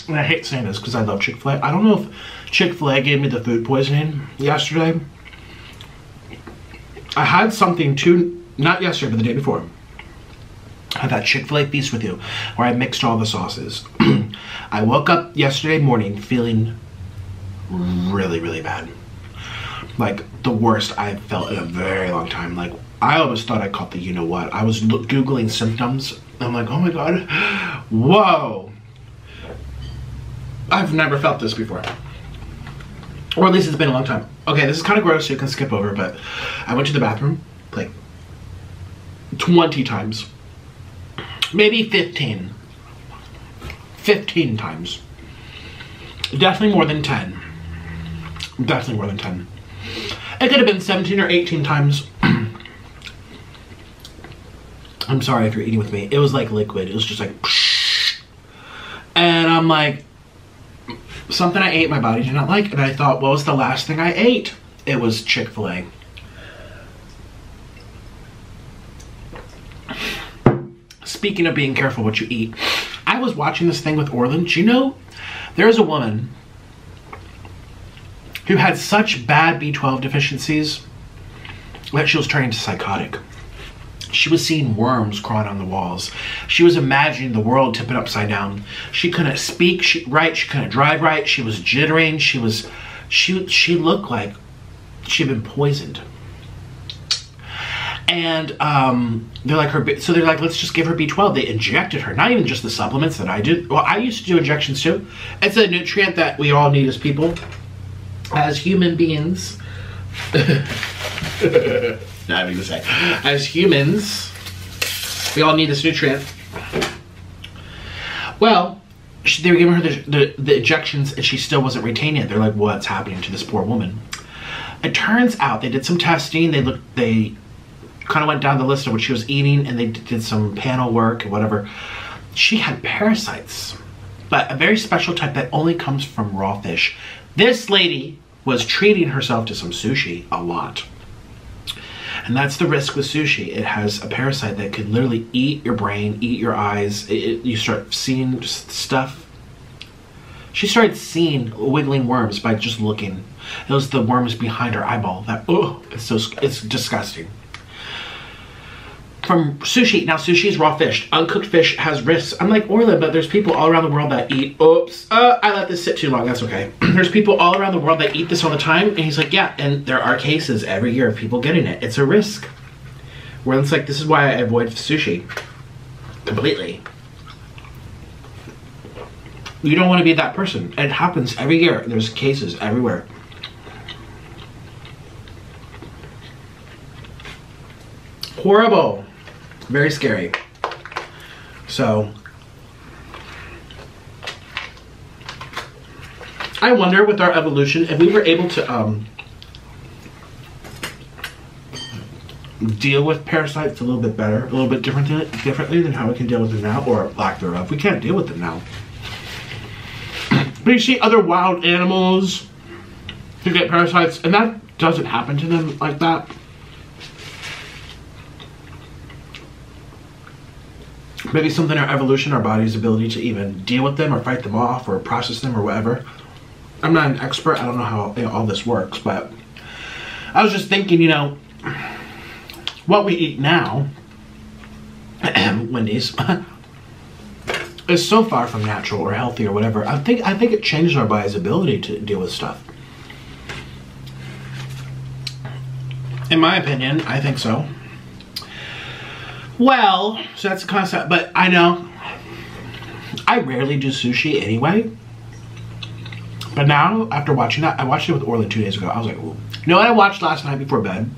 and I hate saying this because I love Chick-fil-A. I don't know if Chick-fil-A gave me the food poisoning yesterday. I had something too, not yesterday, but the day before. I had that Chick-fil-A feast with you where I mixed all the sauces. (clears throat) I woke up yesterday morning feeling really, really bad. Like the worst I've felt in a very long time. Like I almost thought I caught the you know what. I was Googling symptoms. I'm like, oh my God, (gasps) whoa I've never felt this before. Or at least it's been a long time. Okay, this is kind of gross, so you can skip over, but I went to the bathroom like 20 times. Maybe 15. 15 times. Definitely more than 10. Definitely more than 10. It could have been 17 or 18 times. I'm sorry if you're eating with me. It was like liquid. It was just like, and I'm like, something I ate my body did not like, and I thought, what was the last thing I ate? It was Chick-fil-A. Speaking of being careful what you eat, I was watching this thing with Orlin. Do you know there's a woman who had such bad B12 deficiencies that she was to psychotic. She was seeing worms crawling on the walls. She was imagining the world tipping upside down. She couldn't speak she, right. She couldn't drive right. She was jittering. She was, she she looked like she'd been poisoned. And um, they're like her, so they're like, let's just give her B12. They injected her, not even just the supplements that I did. Well, I used to do injections too. It's a nutrient that we all need as people, as human beings. (laughs) not even gonna say. As humans, we all need this nutrient. Well, she, they were giving her the, the, the injections and she still wasn't retaining it. They're like, what's happening to this poor woman? It turns out they did some testing. They looked, they kind of went down the list of what she was eating and they did some panel work and whatever. She had parasites, but a very special type that only comes from raw fish. This lady was treating herself to some sushi a lot. And that's the risk with sushi. It has a parasite that could literally eat your brain, eat your eyes. It, it- you start seeing stuff. She started seeing wiggling worms by just looking. It was the worms behind her eyeball. That oh, it's so it's disgusting. From sushi, now sushi is raw fish. Uncooked fish has risks. I'm like Orla, but there's people all around the world that eat. Oops, uh, I let this sit too long. That's okay. (clears throat) there's people all around the world that eat this all the time, and he's like, yeah, and there are cases every year of people getting it. It's a risk. Where it's like, this is why I avoid sushi completely. You don't want to be that person. It happens every year. There's cases everywhere. Horrible. Very scary. So, I wonder with our evolution if we were able to um, deal with parasites a little bit better, a little bit differently, differently than how we can deal with them now, or lack thereof. We can't deal with them now. (clears throat) But you see other wild animals who get parasites, and that doesn't happen to them like that. Maybe something in our evolution, our body's ability to even deal with them or fight them off or process them or whatever. I'm not an expert. I don't know how you know, all this works, but I was just thinking, you know, what we eat now, (clears throat) Wendy's, (laughs) is so far from natural or healthy or whatever. I think I think it changes our body's ability to deal with stuff. In my opinion, I think so. Well, so that's the concept, but I know I rarely do sushi anyway. But now, after watching that, I watched it with Orlin two days ago. I was like, Ooh. you know what I watched last night before bed?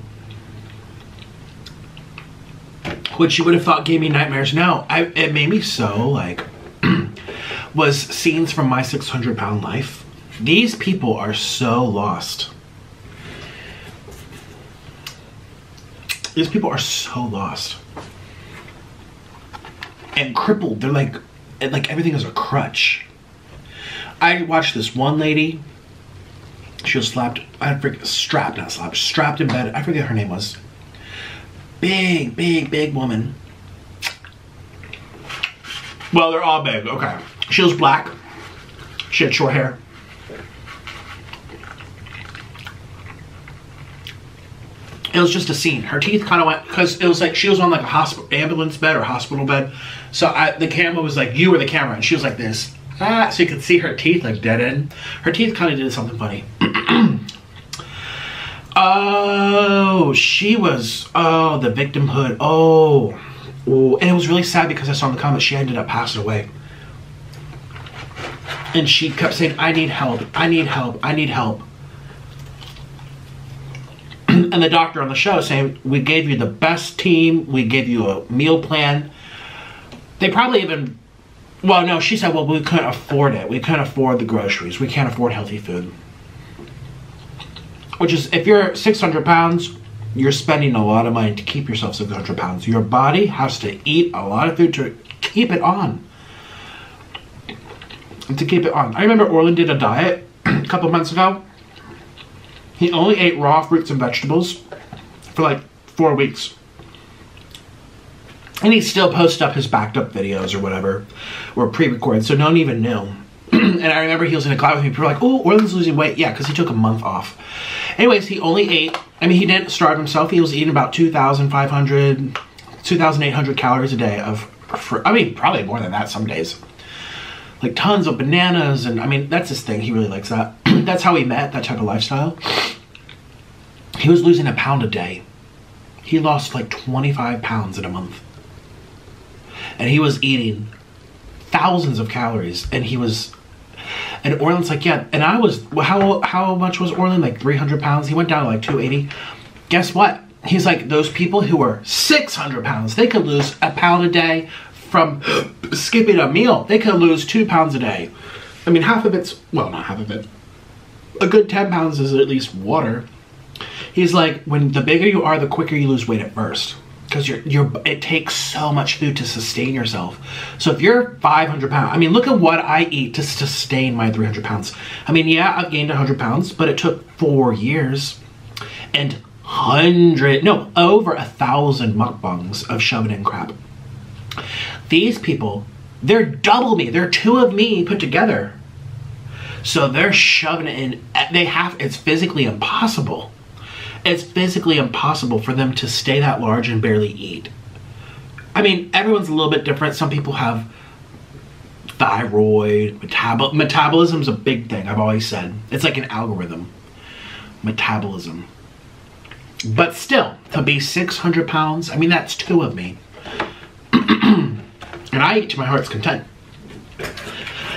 Which you would have thought gave me nightmares. No, I, it made me so like (clears throat) was scenes from my 600 pound life. These people are so lost. These people are so lost and crippled. They're like, like everything is a crutch. I watched this one lady. She was slapped. I forget strapped, not slapped, strapped in bed. I forget her name was. Big, big, big woman. Well, they're all big. Okay. She was black. She had short hair. It was just a scene. Her teeth kind of went because it was like she was on like a hospital ambulance bed or hospital bed. So I, the camera was like you were the camera, and she was like this. Ah, so you could see her teeth like dead end. Her teeth kind of did something funny. (clears throat) oh, she was. Oh, the victimhood. Oh, oh, and it was really sad because I saw in the comments she ended up passing away. And she kept saying, "I need help. I need help. I need help." And the doctor on the show saying, "We gave you the best team. We gave you a meal plan." They probably even, well, no, she said, "Well, we couldn't afford it. We couldn't afford the groceries. We can't afford healthy food." Which is, if you're 600 pounds, you're spending a lot of money to keep yourself 600 pounds. Your body has to eat a lot of food to keep it on. To keep it on. I remember Orlin did a diet (clears throat) a couple months ago. He only ate raw fruits and vegetables for like four weeks. And he still posted up his backed up videos or whatever, or pre-recorded, so no one even knew. (clears throat) and I remember he was in a cloud with me. People were like, "Oh, Orlin's losing weight." Yeah, because he took a month off. Anyways, he only ate. I mean, he didn't starve himself. He was eating about 2,500 2,800 calories a day of, fr- I mean, probably more than that some days. Like tons of bananas, and I mean, that's his thing. He really likes that. (clears throat) that's how he met that type of lifestyle. He was losing a pound a day. He lost like 25 pounds in a month. And he was eating thousands of calories, and he was and Orlin's like, yeah. And I was, how how much was Orland? Like 300 pounds. He went down to like 280. Guess what? He's like those people who are 600 pounds. They could lose a pound a day from (gasps) skipping a meal. They could lose two pounds a day. I mean, half of it's well, not half of it. A good 10 pounds is at least water. He's like, when the bigger you are, the quicker you lose weight at first. Because you're, you're it takes so much food to sustain yourself. So if you're 500 pounds i mean look at what i eat to sustain my 300 pounds. I mean yeah i've gained 100 pounds but it took four years and hundred no over a thousand mukbangs of shoving in crap. These people they're double me. They're two of me put together so they're shoving it in uh, they have it's physically impossible it's physically impossible for them to stay that large and barely eat. I mean, everyone's a little bit different. Some people have thyroid, metabol metabolism's a big thing, I've always said. It's like an algorithm. Metabolism. But still, to be 600 pounds, I mean, that's two of me. (clears throat) and I eat to my heart's content.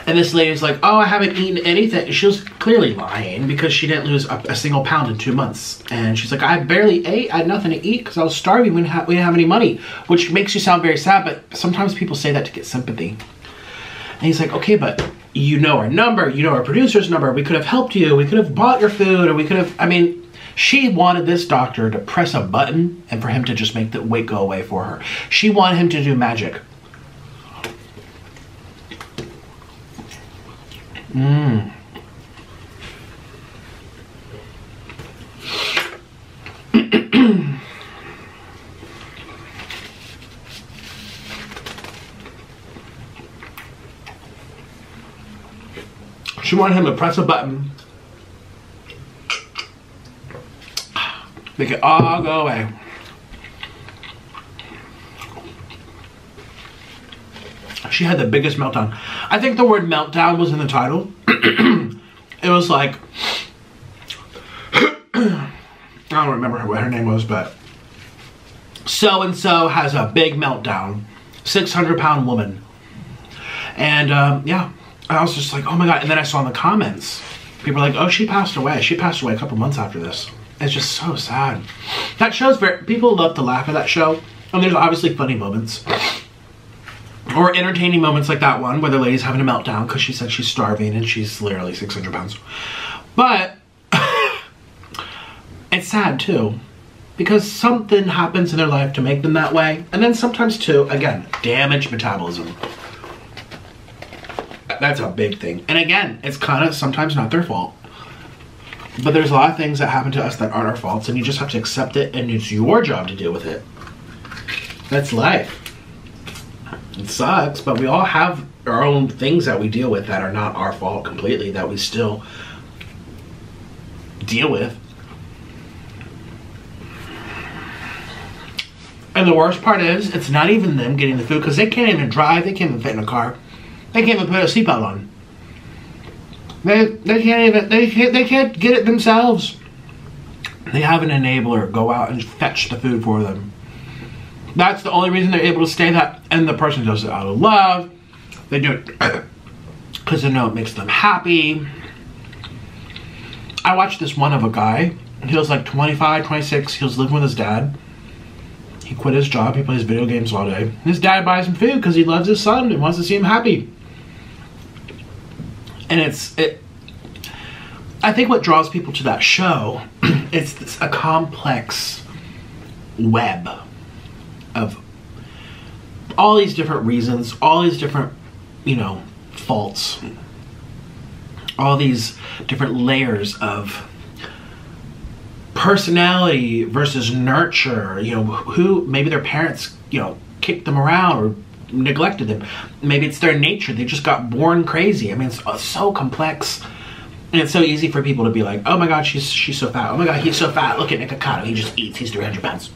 And this lady's like, oh, I haven't eaten anything. She was clearly lying because she didn't lose a, a single pound in two months. And she's like, I barely ate. I had nothing to eat because I was starving. We didn't, have, we didn't have any money, which makes you sound very sad. But sometimes people say that to get sympathy. And he's like, okay, but you know our number. You know our producer's number. We could have helped you. We could have bought your food or we could have, I mean, she wanted this doctor to press a button and for him to just make the weight go away for her. She wanted him to do magic. Mmm. she wanted him to press a button. Make it all go away. She had the biggest meltdown. I think the word meltdown was in the title. (clears throat) it was like, (clears throat) I don't remember what her name was, but so and so has a big meltdown. 600 pound woman. And um, yeah, I was just like, oh my God. And then I saw in the comments, people were like, oh, she passed away. She passed away a couple months after this. It's just so sad. That show's very, people love to laugh at that show. And there's obviously funny moments or entertaining moments like that one where the lady's having a meltdown because she said she's starving and she's literally 600 pounds. But (laughs) it's sad too because something happens in their life to make them that way. And then sometimes too, again, damaged metabolism. That's a big thing. And again, it's kind of sometimes not their fault. But there's a lot of things that happen to us that aren't our faults and you just have to accept it and it's your job to deal with it. That's life. It sucks, but we all have our own things that we deal with that are not our fault completely that we still deal with. And the worst part is, it's not even them getting the food because they can't even drive. They can't even fit in a car. They can't even put a seatbelt on. They they can't even they can't they can't get it themselves. They have an enabler go out and fetch the food for them. That's the only reason they're able to stay that. And the person does it out of love. They do it (clears throat) because they know it makes them happy. I watched this one of a guy. He was like 25, 26. He was living with his dad. He quit his job. He plays video games all day. His dad buys him food because he loves his son and wants to see him happy. And it's it. I think what draws people to that show, (clears throat) it's a complex web of all these different reasons, all these different, you know, faults, all these different layers of personality versus nurture, you know, who maybe their parents, you know, kicked them around or neglected them. Maybe it's their nature. They just got born crazy. I mean, it's so complex. And it's so easy for people to be like, oh my god, she's she's so fat. Oh my god, he's so fat. Look at Nikocado. He just eats. He's 300 pounds.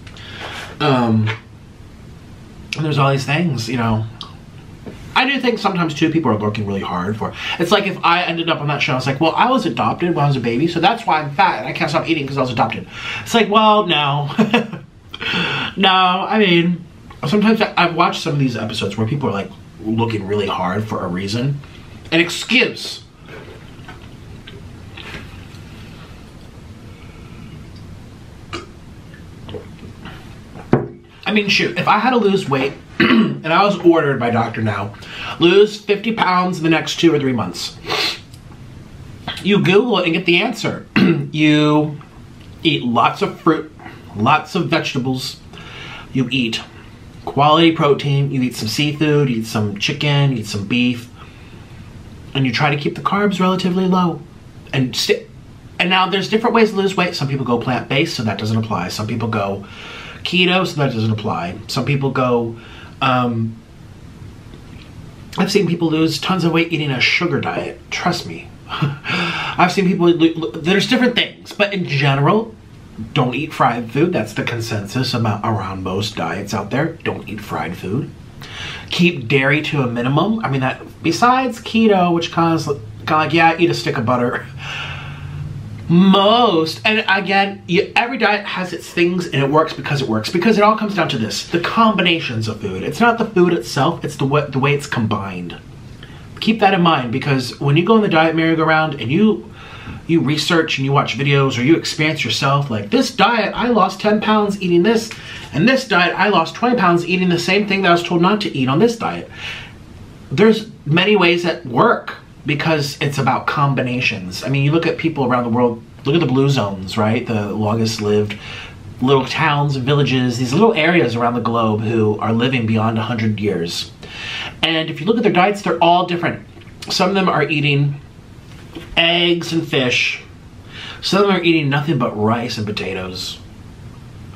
Um, And there's all these things, you know. I do think sometimes too people are working really hard for. It's like if I ended up on that show, I was like, well, I was adopted when I was a baby, so that's why I'm fat and I can't stop eating because I was adopted. It's like, well, no, (laughs) no. I mean, sometimes I- I've watched some of these episodes where people are like looking really hard for a reason, an excuse. I mean, shoot, if I had to lose weight (clears throat) and I was ordered by Dr. Now, lose 50 pounds in the next two or three months, you Google it and get the answer. (clears throat) you eat lots of fruit, lots of vegetables, you eat quality protein, you eat some seafood, you eat some chicken, you eat some beef, and you try to keep the carbs relatively low. And and now there's different ways to lose weight. Some people go plant based, so that doesn't apply. Some people go keto, so that doesn't apply. Some people go. Um, I've seen people lose tons of weight eating a sugar diet. Trust me. (laughs) I've seen people. There's different things, but in general, don't eat fried food. That's the consensus about around most diets out there. Don't eat fried food. Keep dairy to a minimum. I mean that. Besides keto, which kind of like yeah, eat a stick of butter. (laughs) Most, and again, you, every diet has its things and it works because it works. Because it all comes down to this the combinations of food. It's not the food itself, it's the way, the way it's combined. Keep that in mind because when you go on the diet merry-go-round and you you research and you watch videos or you experience yourself like this diet I lost 10 pounds eating this and this diet I lost 20 pounds eating the same thing that I was told not to eat on this diet there's many ways that work because it's about combinations. I mean, you look at people around the world, look at the blue zones, right? The longest lived little towns and villages, these little areas around the globe who are living beyond 100 years. And if you look at their diets, they're all different. Some of them are eating eggs and fish. Some of them are eating nothing but rice and potatoes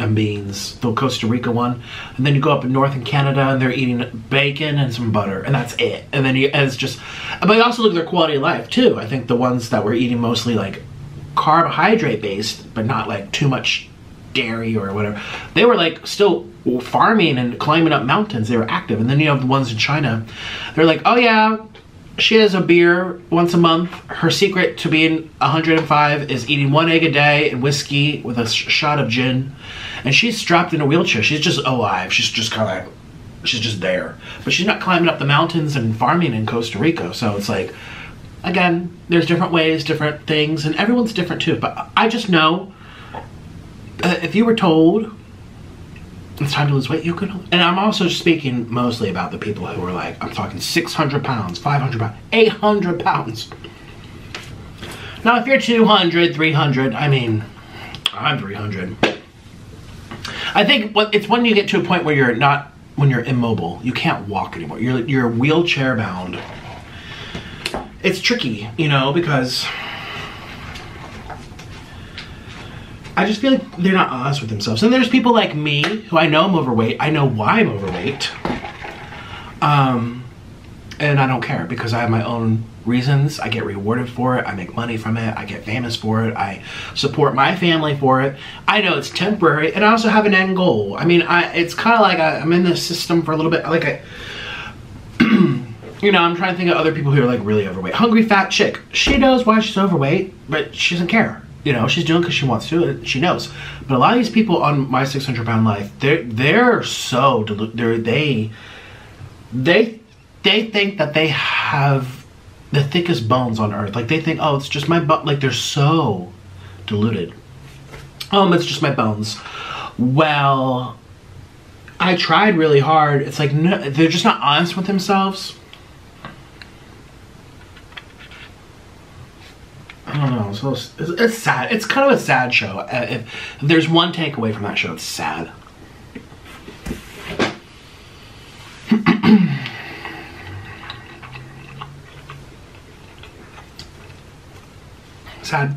and beans, the Costa Rica one. And then you go up in north in Canada and they're eating bacon and some butter, and that's it. And then you, and it's just, but you also look at their quality of life too. I think the ones that were eating mostly like carbohydrate based, but not like too much dairy or whatever, they were like still farming and climbing up mountains. They were active. And then you have the ones in China, they're like, oh yeah, she has a beer once a month. Her secret to being 105 is eating one egg a day and whiskey with a sh- shot of gin. And she's strapped in a wheelchair. She's just alive. She's just kind of she's just there. But she's not climbing up the mountains and farming in Costa Rica. So it's like, again, there's different ways, different things, and everyone's different too. But I just know uh, if you were told it's time to lose weight, you could. And I'm also speaking mostly about the people who are like, I'm talking 600 pounds, 500 pounds, 800 pounds. Now, if you're 200, 300, I mean, I'm 300. I think what it's when you get to a point where you're not, when you're immobile, you can't walk anymore. You're you're wheelchair bound. It's tricky, you know, because I just feel like they're not honest with themselves. And there's people like me who I know I'm overweight. I know why I'm overweight. Um, and I don't care because I have my own reasons. I get rewarded for it. I make money from it. I get famous for it. I support my family for it. I know it's temporary, and I also have an end goal. I mean, I it's kind of like I, I'm in this system for a little bit. Like I, (clears throat) you know, I'm trying to think of other people who are like really overweight. Hungry fat chick. She knows why she's overweight, but she doesn't care. You know, she's doing because she wants to. and She knows. But a lot of these people on my 600 pound life, they're they're so delu- they're they they they think that they have the thickest bones on earth. Like they think, oh, it's just my butt. Like they're so deluded. Um, it's just my bones. Well, I tried really hard. It's like no, they're just not honest with themselves. I don't know. So it's, it's sad. It's kind of a sad show. Uh, If, if there's one takeaway from that show, it's sad. (clears throat) sad.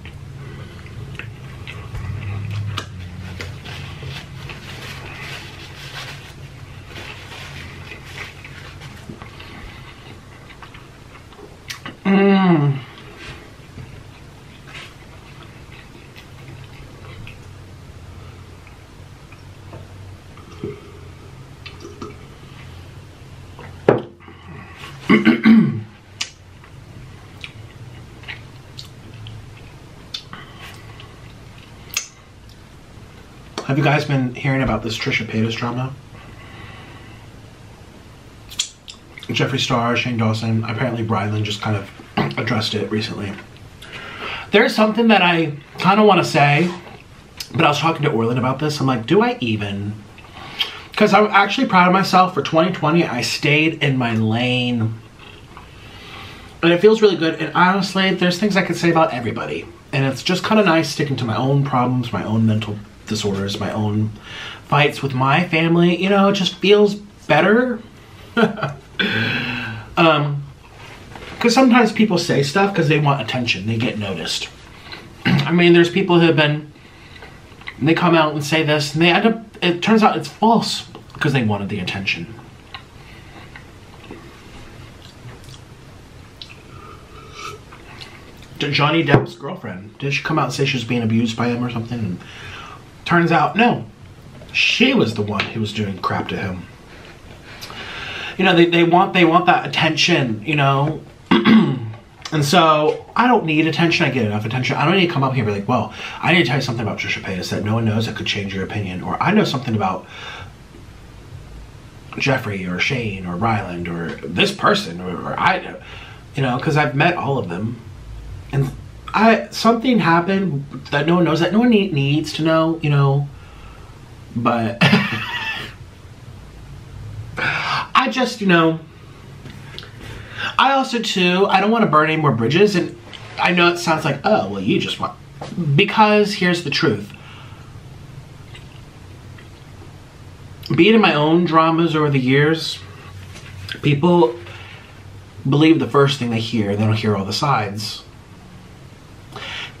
Have you guys been hearing about this Trisha Paytas drama? Jeffree Star, Shane Dawson, apparently Ryland just kind of (clears throat) addressed it recently. There's something that I kind of want to say, but I was talking to Orlin about this. I'm like, do I even? Because I'm actually proud of myself for 2020. I stayed in my lane. And it feels really good. And honestly, there's things I could say about everybody. And it's just kind of nice sticking to my own problems, my own mental disorders, my own fights with my family. You know, it just feels better. (laughs) um, because sometimes people say stuff because they want attention, they get noticed. (clears throat) I mean, there's people who have been, they come out and say this, and they end up, it turns out it's false because they wanted the attention. Johnny Depp's girlfriend, did she come out and say she was being abused by him or something? Turns out, no, she was the one who was doing crap to him. You know, they, they want they want that attention, you know, (clears throat) and so I don't need attention. I get enough attention. I don't need to come up here and be like, well, I need to tell you something about Trisha Paytas that no one knows that could change your opinion. Or I know something about Jeffree or Shane or Ryland or this person or, or I, you know, because I've met all of them. And I something happened that no one knows that no one need, needs to know, you know. But (laughs) I just, you know, I also too, I don't want to burn any more bridges and I know it sounds like, oh, well you just want because here's the truth. Being in my own dramas over the years, people believe the first thing they hear, they don't hear all the sides.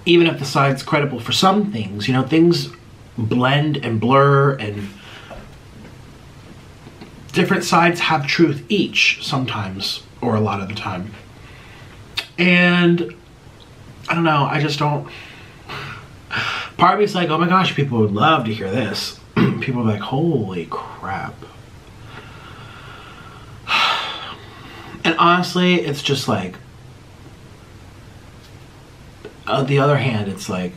Even if the side's credible for some things, you know, things blend and blur and different sides have truth each sometimes or a lot of the time. And I don't know, I just don't. Part of me is like, oh my gosh, people would love to hear this. (clears throat) people are like, holy crap. (sighs) And honestly, it's just like, on the other hand, it's like,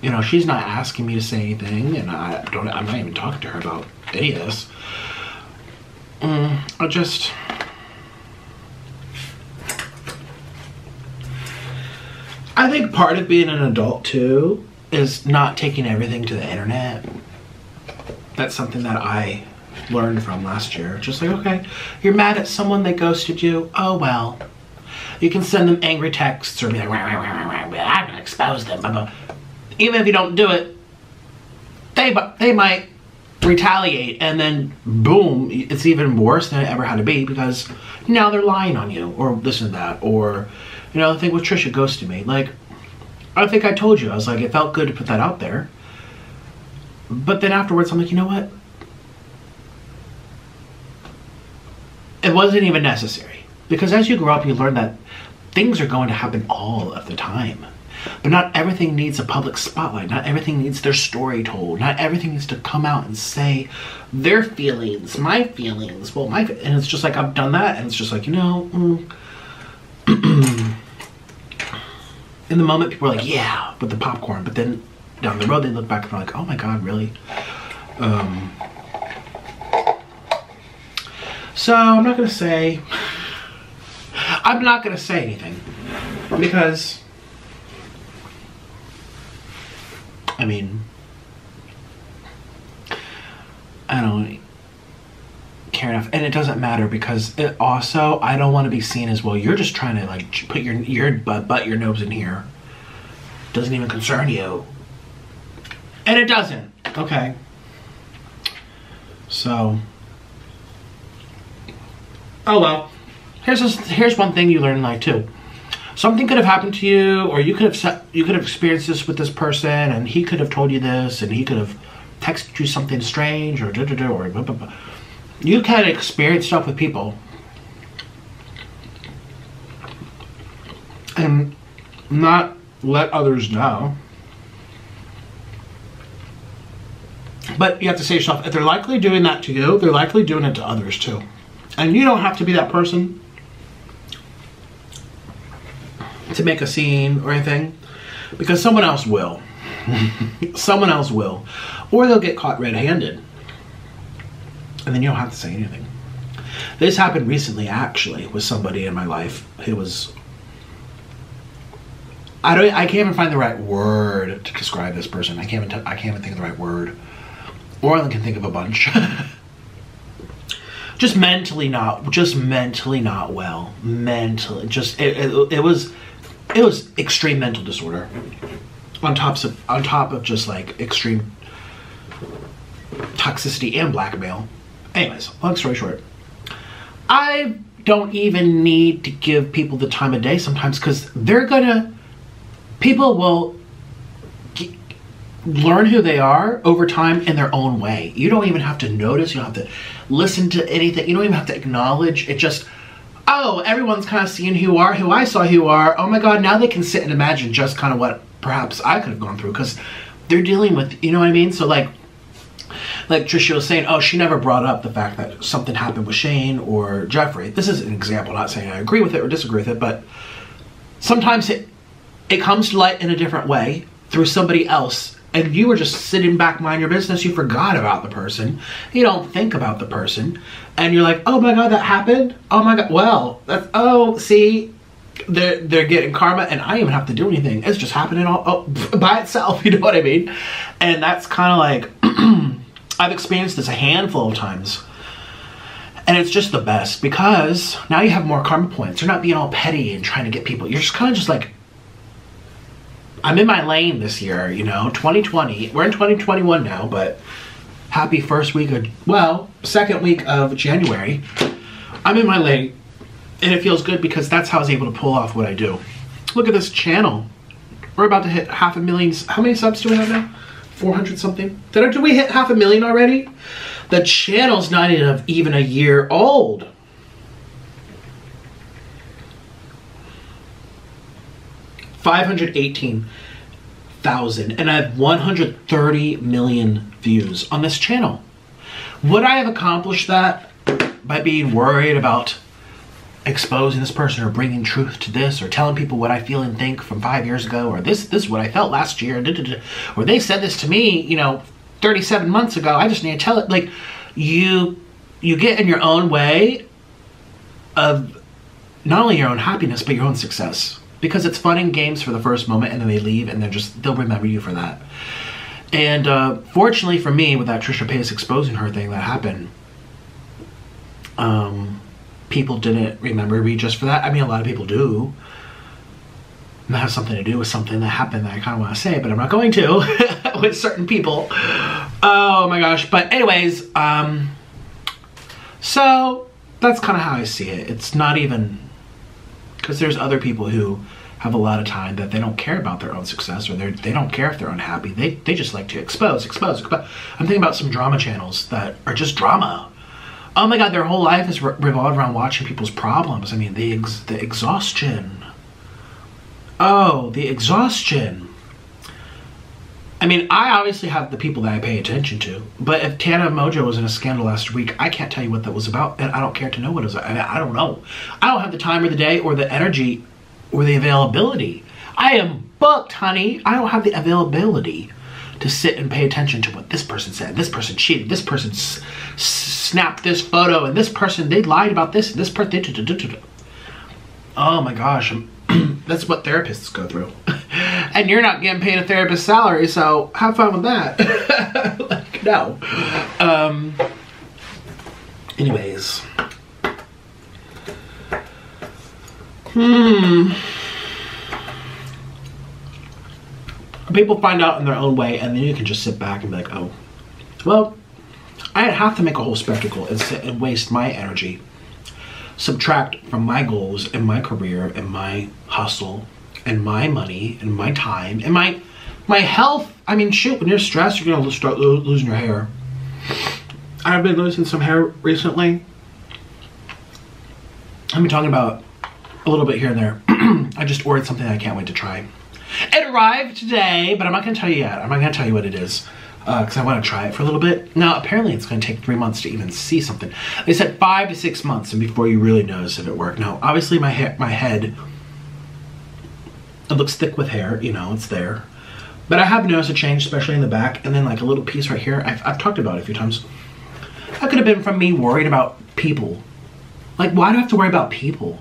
you know, she's not asking me to say anything, and I don't. I'm not even talking to her about any of this. Mm, I just. I think part of being an adult too is not taking everything to the internet. That's something that I learned from last year. Just like, okay, you're mad at someone that ghosted you. Oh well. You can send them angry texts or be like, "Rah, rah, rah, rah, rah, I'm gonna expose them. blah, blah." Even if you don't do it, they they might retaliate and then boom, it's even worse than it ever had to be because now they're lying on you or this and that or you know the thing with Trisha ghosted me. Like I think I told you I was like it felt good to put that out there, but then afterwards I'm like you know what. It wasn't even necessary because as you grow up you learn that things are going to happen all of the time. But not everything needs a public spotlight. Not everything needs their story told. Not everything needs to come out and say their feelings, my feelings. Well, my and it's just like I've done that, and it's just like you know. Mm. (clears throat) In the moment, people are like, "Yeah," with the popcorn, but then down the road, they look back and they're like, "Oh my God, really?" Um, so I'm not gonna say. I'm not gonna say anything because I mean, I don't care enough, and it doesn't matter because it also I don't want to be seen as well. You're just trying to like put your your butt, butt your nose in here. Doesn't even concern you, and it doesn't. Okay. So. Oh well. Here's here's one thing you learn in life too. Something could have happened to you or you could have set, you could have experienced this with this person and he could have told you this and he could have texted you something strange or da, da, da, or blah, blah, blah. you can experience stuff with people. And not let others know. But you have to say yourself if they're likely doing that to you they're likely doing it to others too. And you don't have to be that person to make a scene or anything because someone else will. (laughs) someone else will. or they'll get caught red-handed, and then you don't have to say anything. This happened recently, actually, with somebody in my life who was. I don't. I can't even find the right word to describe this person. I can't even. T- I can't even think of the right word. Orlin can think of a bunch. (laughs) just mentally not. Just mentally not well. Mentally, just it, it, it was. It was extreme mental disorder. On top of on top of just like extreme toxicity and blackmail. Anyways, long story short, I don't even need to give people the time of day sometimes because they're gonna, people will learn who they are over time in their own way. You don't even have to notice, you don't have to listen to anything, you don't even have to acknowledge. It just, oh, everyone's kind of seeing who are, who I saw who are. Oh my God, now they can sit and imagine just kind of what perhaps I could have gone through because they're dealing with, you know what I mean? So, like, like Trisha was saying, oh, she never brought up the fact that something happened with Shane or Jeffree. This is an example, not saying I agree with it or disagree with it, but sometimes it it comes to light in a different way through somebody else. And you were just sitting back, mind your business. You forgot about the person. You don't think about the person, and you're like, "Oh my god, that happened! Oh my god, well, that's oh, see, they're they're getting karma, and I don't even have to do anything. It's just happening all oh, (laughs) by itself. (laughs) You know what I mean? And that's kind of like (clears throat) I've experienced this a handful of times. And it's just the best because now you have more karma points. You're not being all petty and trying to get people. You're just kind of just like, I'm in my lane this year, you know, 2020. We're in 2021 now, but happy first week of, well, second week of January. I'm in my lane and it feels good because that's how I was able to pull off what I do. Look at this channel. We're about to hit half a million. How many subs do we have now? 400 something. Did, I, did we hit half a million already? The channel's not even, even a year old. Five hundred eighteen thousand, and I have one hundred thirty million views on this channel. Would I have accomplished that by being worried about exposing this person or bringing truth to this or telling people what I feel and think from five years ago or this this is what I felt last year or they said this to me you know 37 months ago I just need to tell it like you you get in your own way of not only your own happiness but your own success because it's fun in games for the first moment and then they leave and they're just they'll remember you for that and uh, fortunately for me with that Trisha Paytas exposing her thing that happened um people didn't remember me just for that. I mean, a lot of people do. And that has something to do with something that happened that I kind of want to say, but I'm not going to (laughs) with certain people. Oh my gosh. But anyways, um, so that's kind of how I see it. It's not even because there's other people who have a lot of time that they don't care about their own success or they they don't care if they're unhappy. They they just like to expose, expose, expose. I'm thinking about some drama channels that are just drama oh my god, their whole life is re- revolved around watching people's problems. I mean, the ex- the exhaustion. Oh, the exhaustion. I mean, I obviously have the people that I pay attention to, but if Tana Mongeau was in a scandal last week, I can't tell you what that was about, and I don't care to know what it was. I, mean, I don't know. I don't have the time or the day or the energy or the availability. I am booked, honey. I don't have the availability to sit and pay attention to what this person said. This person cheated. This person snapped this photo, and this person they lied about this. And this person. Oh my gosh, (clears throat) that's what therapists go through. (laughs) and you're not getting paid a therapist salary, so have fun with that. (laughs) like no. Um. Anyways. Hmm. People find out in their own way, and then you can just sit back and be like, oh, well, I would have to make a whole spectacle and sit and waste my energy, subtract from my goals and my career and my hustle and my money and my time and my my health. I mean, shoot, when you're stressed, you're gonna start lo- losing your hair. I've been losing some hair recently. I've been talking about a little bit here and there. (clears throat) I just ordered something I can't wait to try. It arrived today, but I'm not to tell you yet. I'm not to tell you what it is uh, because I want to try it for a little bit. Now, apparently, it's going to take three months to even see something. They said five to six months, and before you really notice if it worked. Now, obviously, my hair, my head, it looks thick with hair. You know, it's there, But I have noticed a change, especially in the back, and then like a little piece right here. I've, I've talked about it a few times. That could have been from me worried about people. Like, why do I have to worry about people?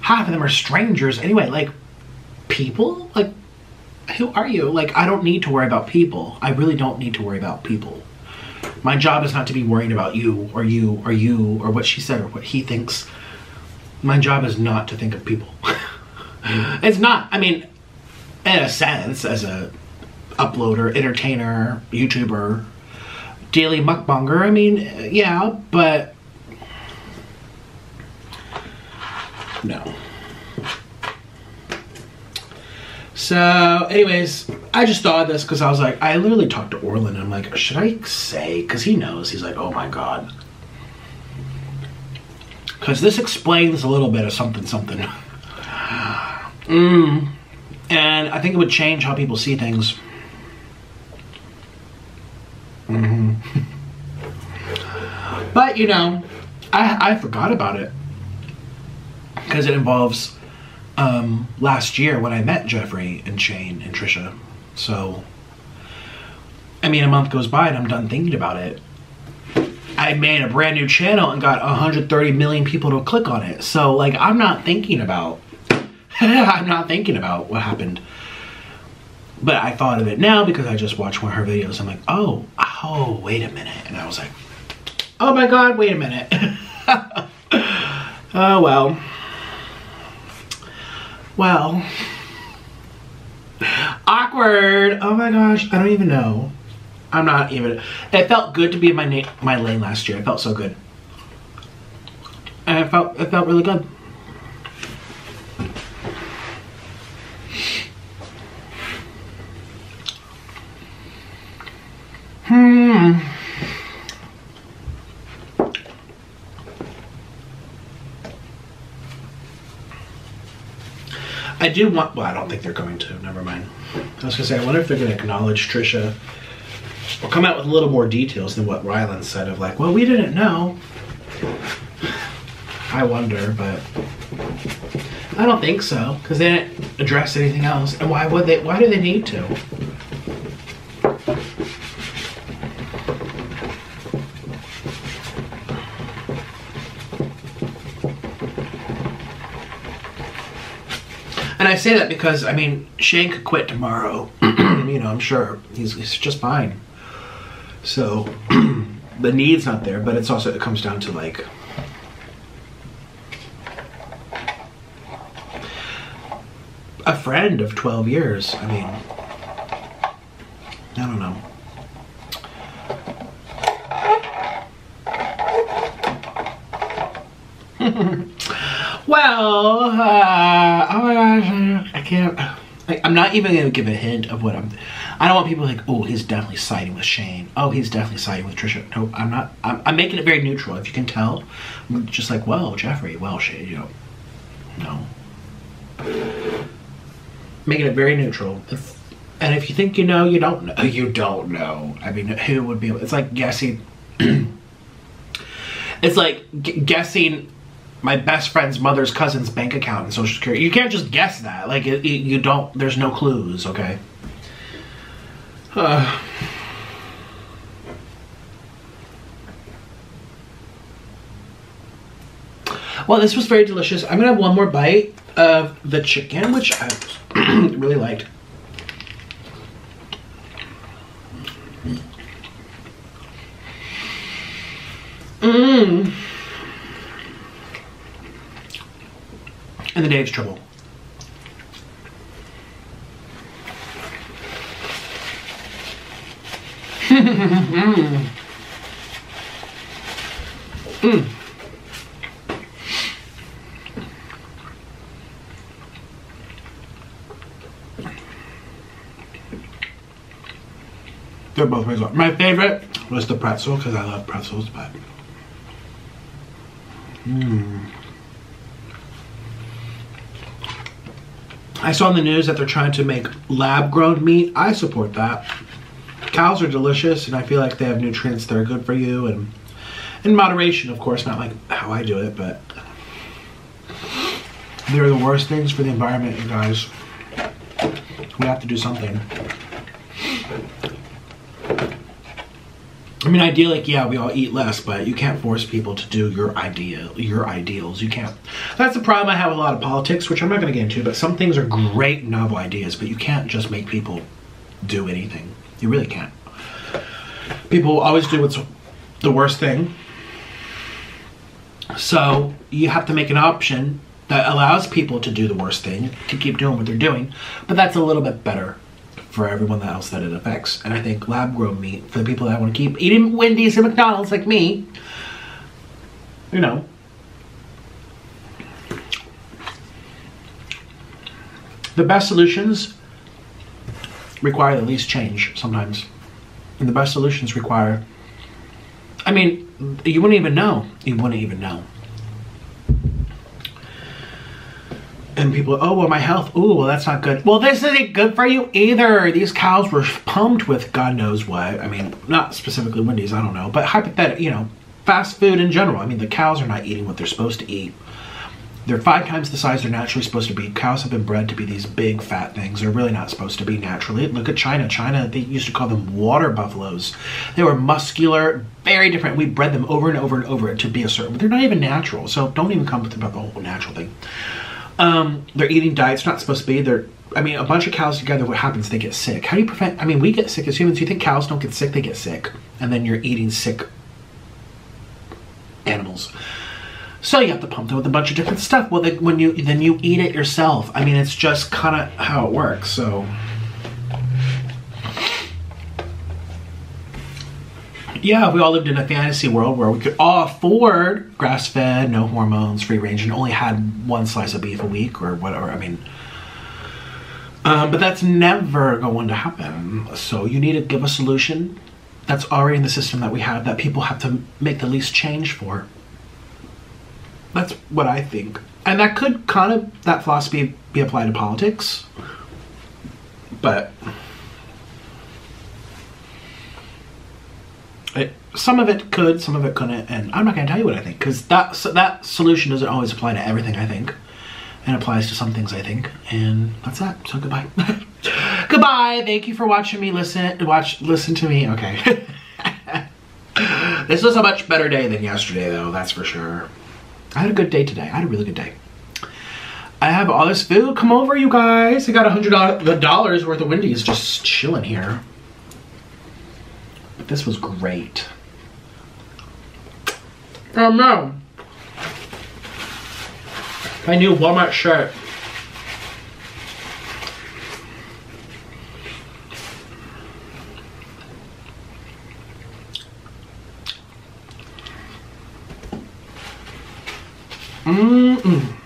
Half of them are strangers anyway. Like, people? Like, who are you? Like, I don't need to worry about people. I really don't need to worry about people. My job is not to be worrying about you or you or you or what she said or what he thinks. My job is not to think of people. (laughs) it's not. I mean, in a sense, as a uploader, entertainer, YouTuber, daily mukbanger, I mean, yeah, but no. So, anyways, I just thought of this because I was like, I literally talked to Orlin. And I'm like, should I say? Because he knows. He's like, oh my god. Because this explains a little bit of something, something. (laughs) Mm. And I think it would change how people see things. hmm (laughs) but, you know, I, I forgot about it. Because it involves um, last year when I met Jeffree and Shane and Trisha. So, I mean, a month goes by and I'm done thinking about it. I made a brand new channel and got 130 million people to click on it. So, like, I'm not thinking about, (laughs) I'm not thinking about what happened. But I thought of it now because I just watched one of her videos. I'm like, oh, oh, wait a minute. And I was like, oh my God, wait a minute. (laughs) oh, well. Well. Awkward. Oh my gosh. I don't even know. I'm not even. It felt good to be in my my lane last year. It felt so good. And it felt it felt really good. Hmm. I do want. Well, I don't think they're going to. Never mind. I was gonna say, I wonder if they're gonna acknowledge Trisha or come out with a little more details than what Ryland said of like, well, we didn't know. I wonder, but I don't think so because they didn't address anything else. And why would they? Why do they need to? I say that because I mean Shane could quit tomorrow. (clears throat) you know, I'm sure he's, he's just fine. So (clears throat) the need's not there, but it's also it comes down to like a friend of 12 years. I mean, I don't know. (laughs) well, uh, oh my gosh, I can't. Like, I'm not even gonna give a hint of what I'm. I don't want people like, oh, he's definitely siding with Shane. Oh, he's definitely siding with Trisha. No, I'm not. I'm, I'm making it very neutral. If you can tell, I'm just like, well, Jeffree, well, Shane, you know, no. Making it very neutral. If, and if you think you know, you don't know. Uh, you don't know. I mean, who would be? It's like guessing. (clears throat) it's like guessing my best friend's mother's cousin's bank account and social security. You can't just guess that. Like it, it, you don't. There's no clues. Okay. Uh. (sighs) Well, this was very delicious. I'm gonna have one more bite of the chicken, which I (clears throat) really liked. Mmm. And the Dave's Double. mm. They're both good. My favorite was the pretzel because I love pretzels, but. Mmm. I saw in the news that they're trying to make lab grown meat. I support that. Cows are delicious and I feel like they have nutrients that are good for you and in moderation, of course, not like how I do it, but they're the worst things for the environment, you guys. We have to do something. I mean, ideally, yeah, we all eat less, but you can't force people to do your idea, your ideals. You can't. That's the problem I have with a lot of politics, which I'm not going to get into. But some things are great, novel ideas, but you can't just make people do anything. You really can't. People always do what's the worst thing. So you have to make an option that allows people to do the worst thing to keep doing what they're doing, but that's a little bit better for everyone else that it affects. And I think lab grown meat for the people that want to keep eating Wendy's and McDonald's like me, you know. The best solutions require the least change sometimes. And the best solutions require I mean, you wouldn't even know. You wouldn't even know. And people, oh, well, my health, oh, well, that's not good. Well, this isn't good for you either. These cows were pumped with God knows what. I mean, not specifically Wendy's, I don't know. But hypothetically, you know, fast food in general. I mean, the cows are not eating what they're supposed to eat. They're five times the size they're naturally supposed to be. Cows have been bred to be these big fat things. They're really not supposed to be naturally. Look at China. China, they used to call them water buffaloes. They were muscular, very different. We bred them over and over and over to be a certain, but they're not even natural. So don't even come with about the whole natural thing. Um, they're eating diets not supposed to be. They're, I mean, a bunch of cows together. What happens? They get sick. How do you prevent? I mean, we get sick as humans. You think cows don't get sick? They get sick, and then you're eating sick animals. So you have to pump them with a bunch of different stuff. Well, then when you then you eat it yourself. I mean, it's just kind of how it works. So. Yeah, if we all lived in a fantasy world where we could all afford grass-fed, no hormones, free range, and only had one slice of beef a week or whatever. I mean, um, but that's never going to happen. So you need to give a solution that's already in the system that we have that people have to make the least change for. That's what I think. And that could kind of, that philosophy be applied to politics. But it, some of it could, some of it couldn't. And I'm not going to tell you what I think because that, so that solution doesn't always apply to everything I think. And applies to some things I think. And that's that. So goodbye. (laughs) goodbye. Thank you for watching me listen, watch, listen to me. Okay. (laughs) this was a much better day than yesterday though, that's for sure. I had a good day today. I had a really good day. I have all this food. Come over, you guys. I got a hundred dollars worth of Wendy's just chilling here. But this was great. Oh no. My new Walmart shirt. Mm-mm.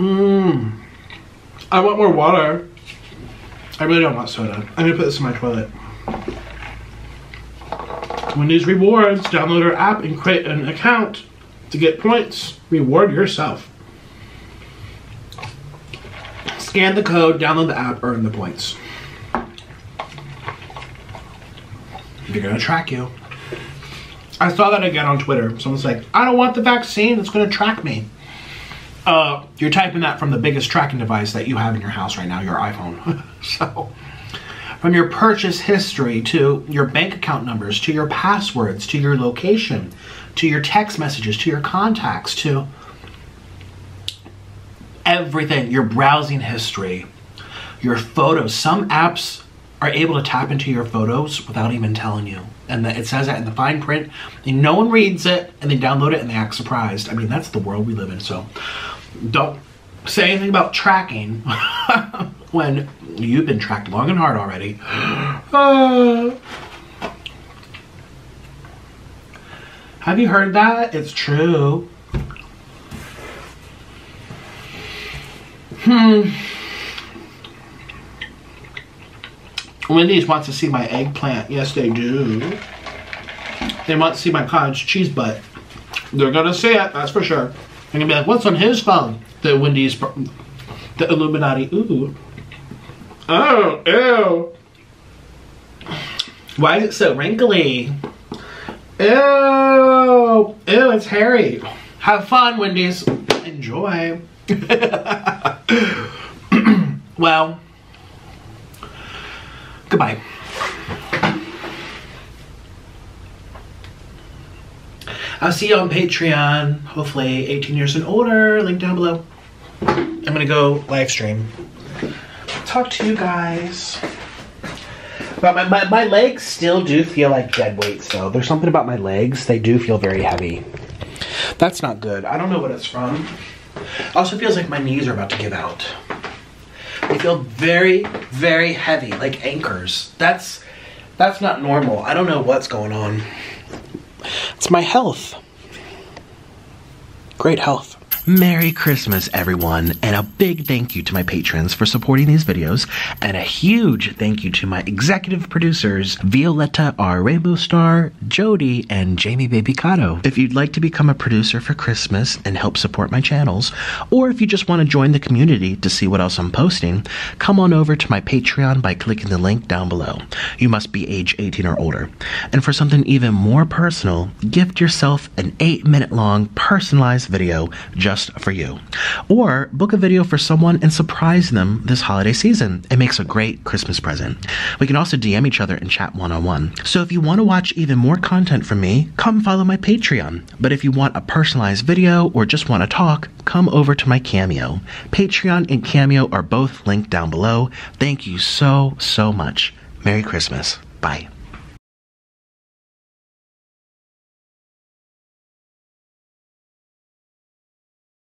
Mmm. I want more water. I really don't want soda. I'm gonna put this in my toilet. Wendy's Rewards. Download our app and create an account to get points. Reward yourself. Scan the code, download the app, earn the points. They're gonna track you. I saw that again on Twitter. Someone's like, I don't want the vaccine, it's gonna track me. Uh, you're typing that from the biggest tracking device that you have in your house right now, your iPhone. (laughs) so, from your purchase history to your bank account numbers to your passwords to your location to your text messages to your contacts to everything, your browsing history, your photos. Some apps are able to tap into your photos without even telling you. And that it says that in the fine print, and no one reads it, and they download it and they act surprised. I mean, that's the world we live in. So don't say anything about tracking (laughs) when you've been tracked long and hard already. Uh, (gasps) have you heard that? It's true. Hmm. Wendy's wants to see my eggplant. Yes, they do. They want to see my cottage cheese butt. They're gonna see it, that's for sure. They're gonna be like, what's on his phone? The Wendy's, the Illuminati. Ooh. Oh, ew. Why is it so wrinkly? Ew. Ew, it's hairy. Have fun, Wendy's. Enjoy. (laughs) well, goodbye. I'll see you on Patreon. Hopefully 18 years and older. Link down below. I'm gonna go live stream. Talk to you guys. But my, my, my legs still do feel like dead weights though. There's something about my legs, they do feel very heavy. That's not good. I don't know what it's from. Also feels like my knees are about to give out. They feel very, very heavy, like anchors. That's that's not normal. I don't know what's going on. It's my health. Great health. Merry Christmas, everyone, and a big thank you to my patrons for supporting these videos, and a huge thank you to my executive producers, Violeta R. Rainbow Star, Jodi, and Jamie Babycado. If you'd like to become a producer for Christmas and help support my channels, or if you just want to join the community to see what else I'm posting, come on over to my Patreon by clicking the link down below. You must be age 18 or older. And for something even more personal, gift yourself an 8 minute long personalized video just for you. Or book a video for someone and surprise them this holiday season. It makes a great Christmas present. We can also DM each other and chat one on one. So if you want to watch even more content from me, come follow my Patreon. But if you want a personalized video or just want to talk, come over to my Cameo. Patreon and Cameo are both linked down below. Thank you so, so much. Merry Christmas. Bye.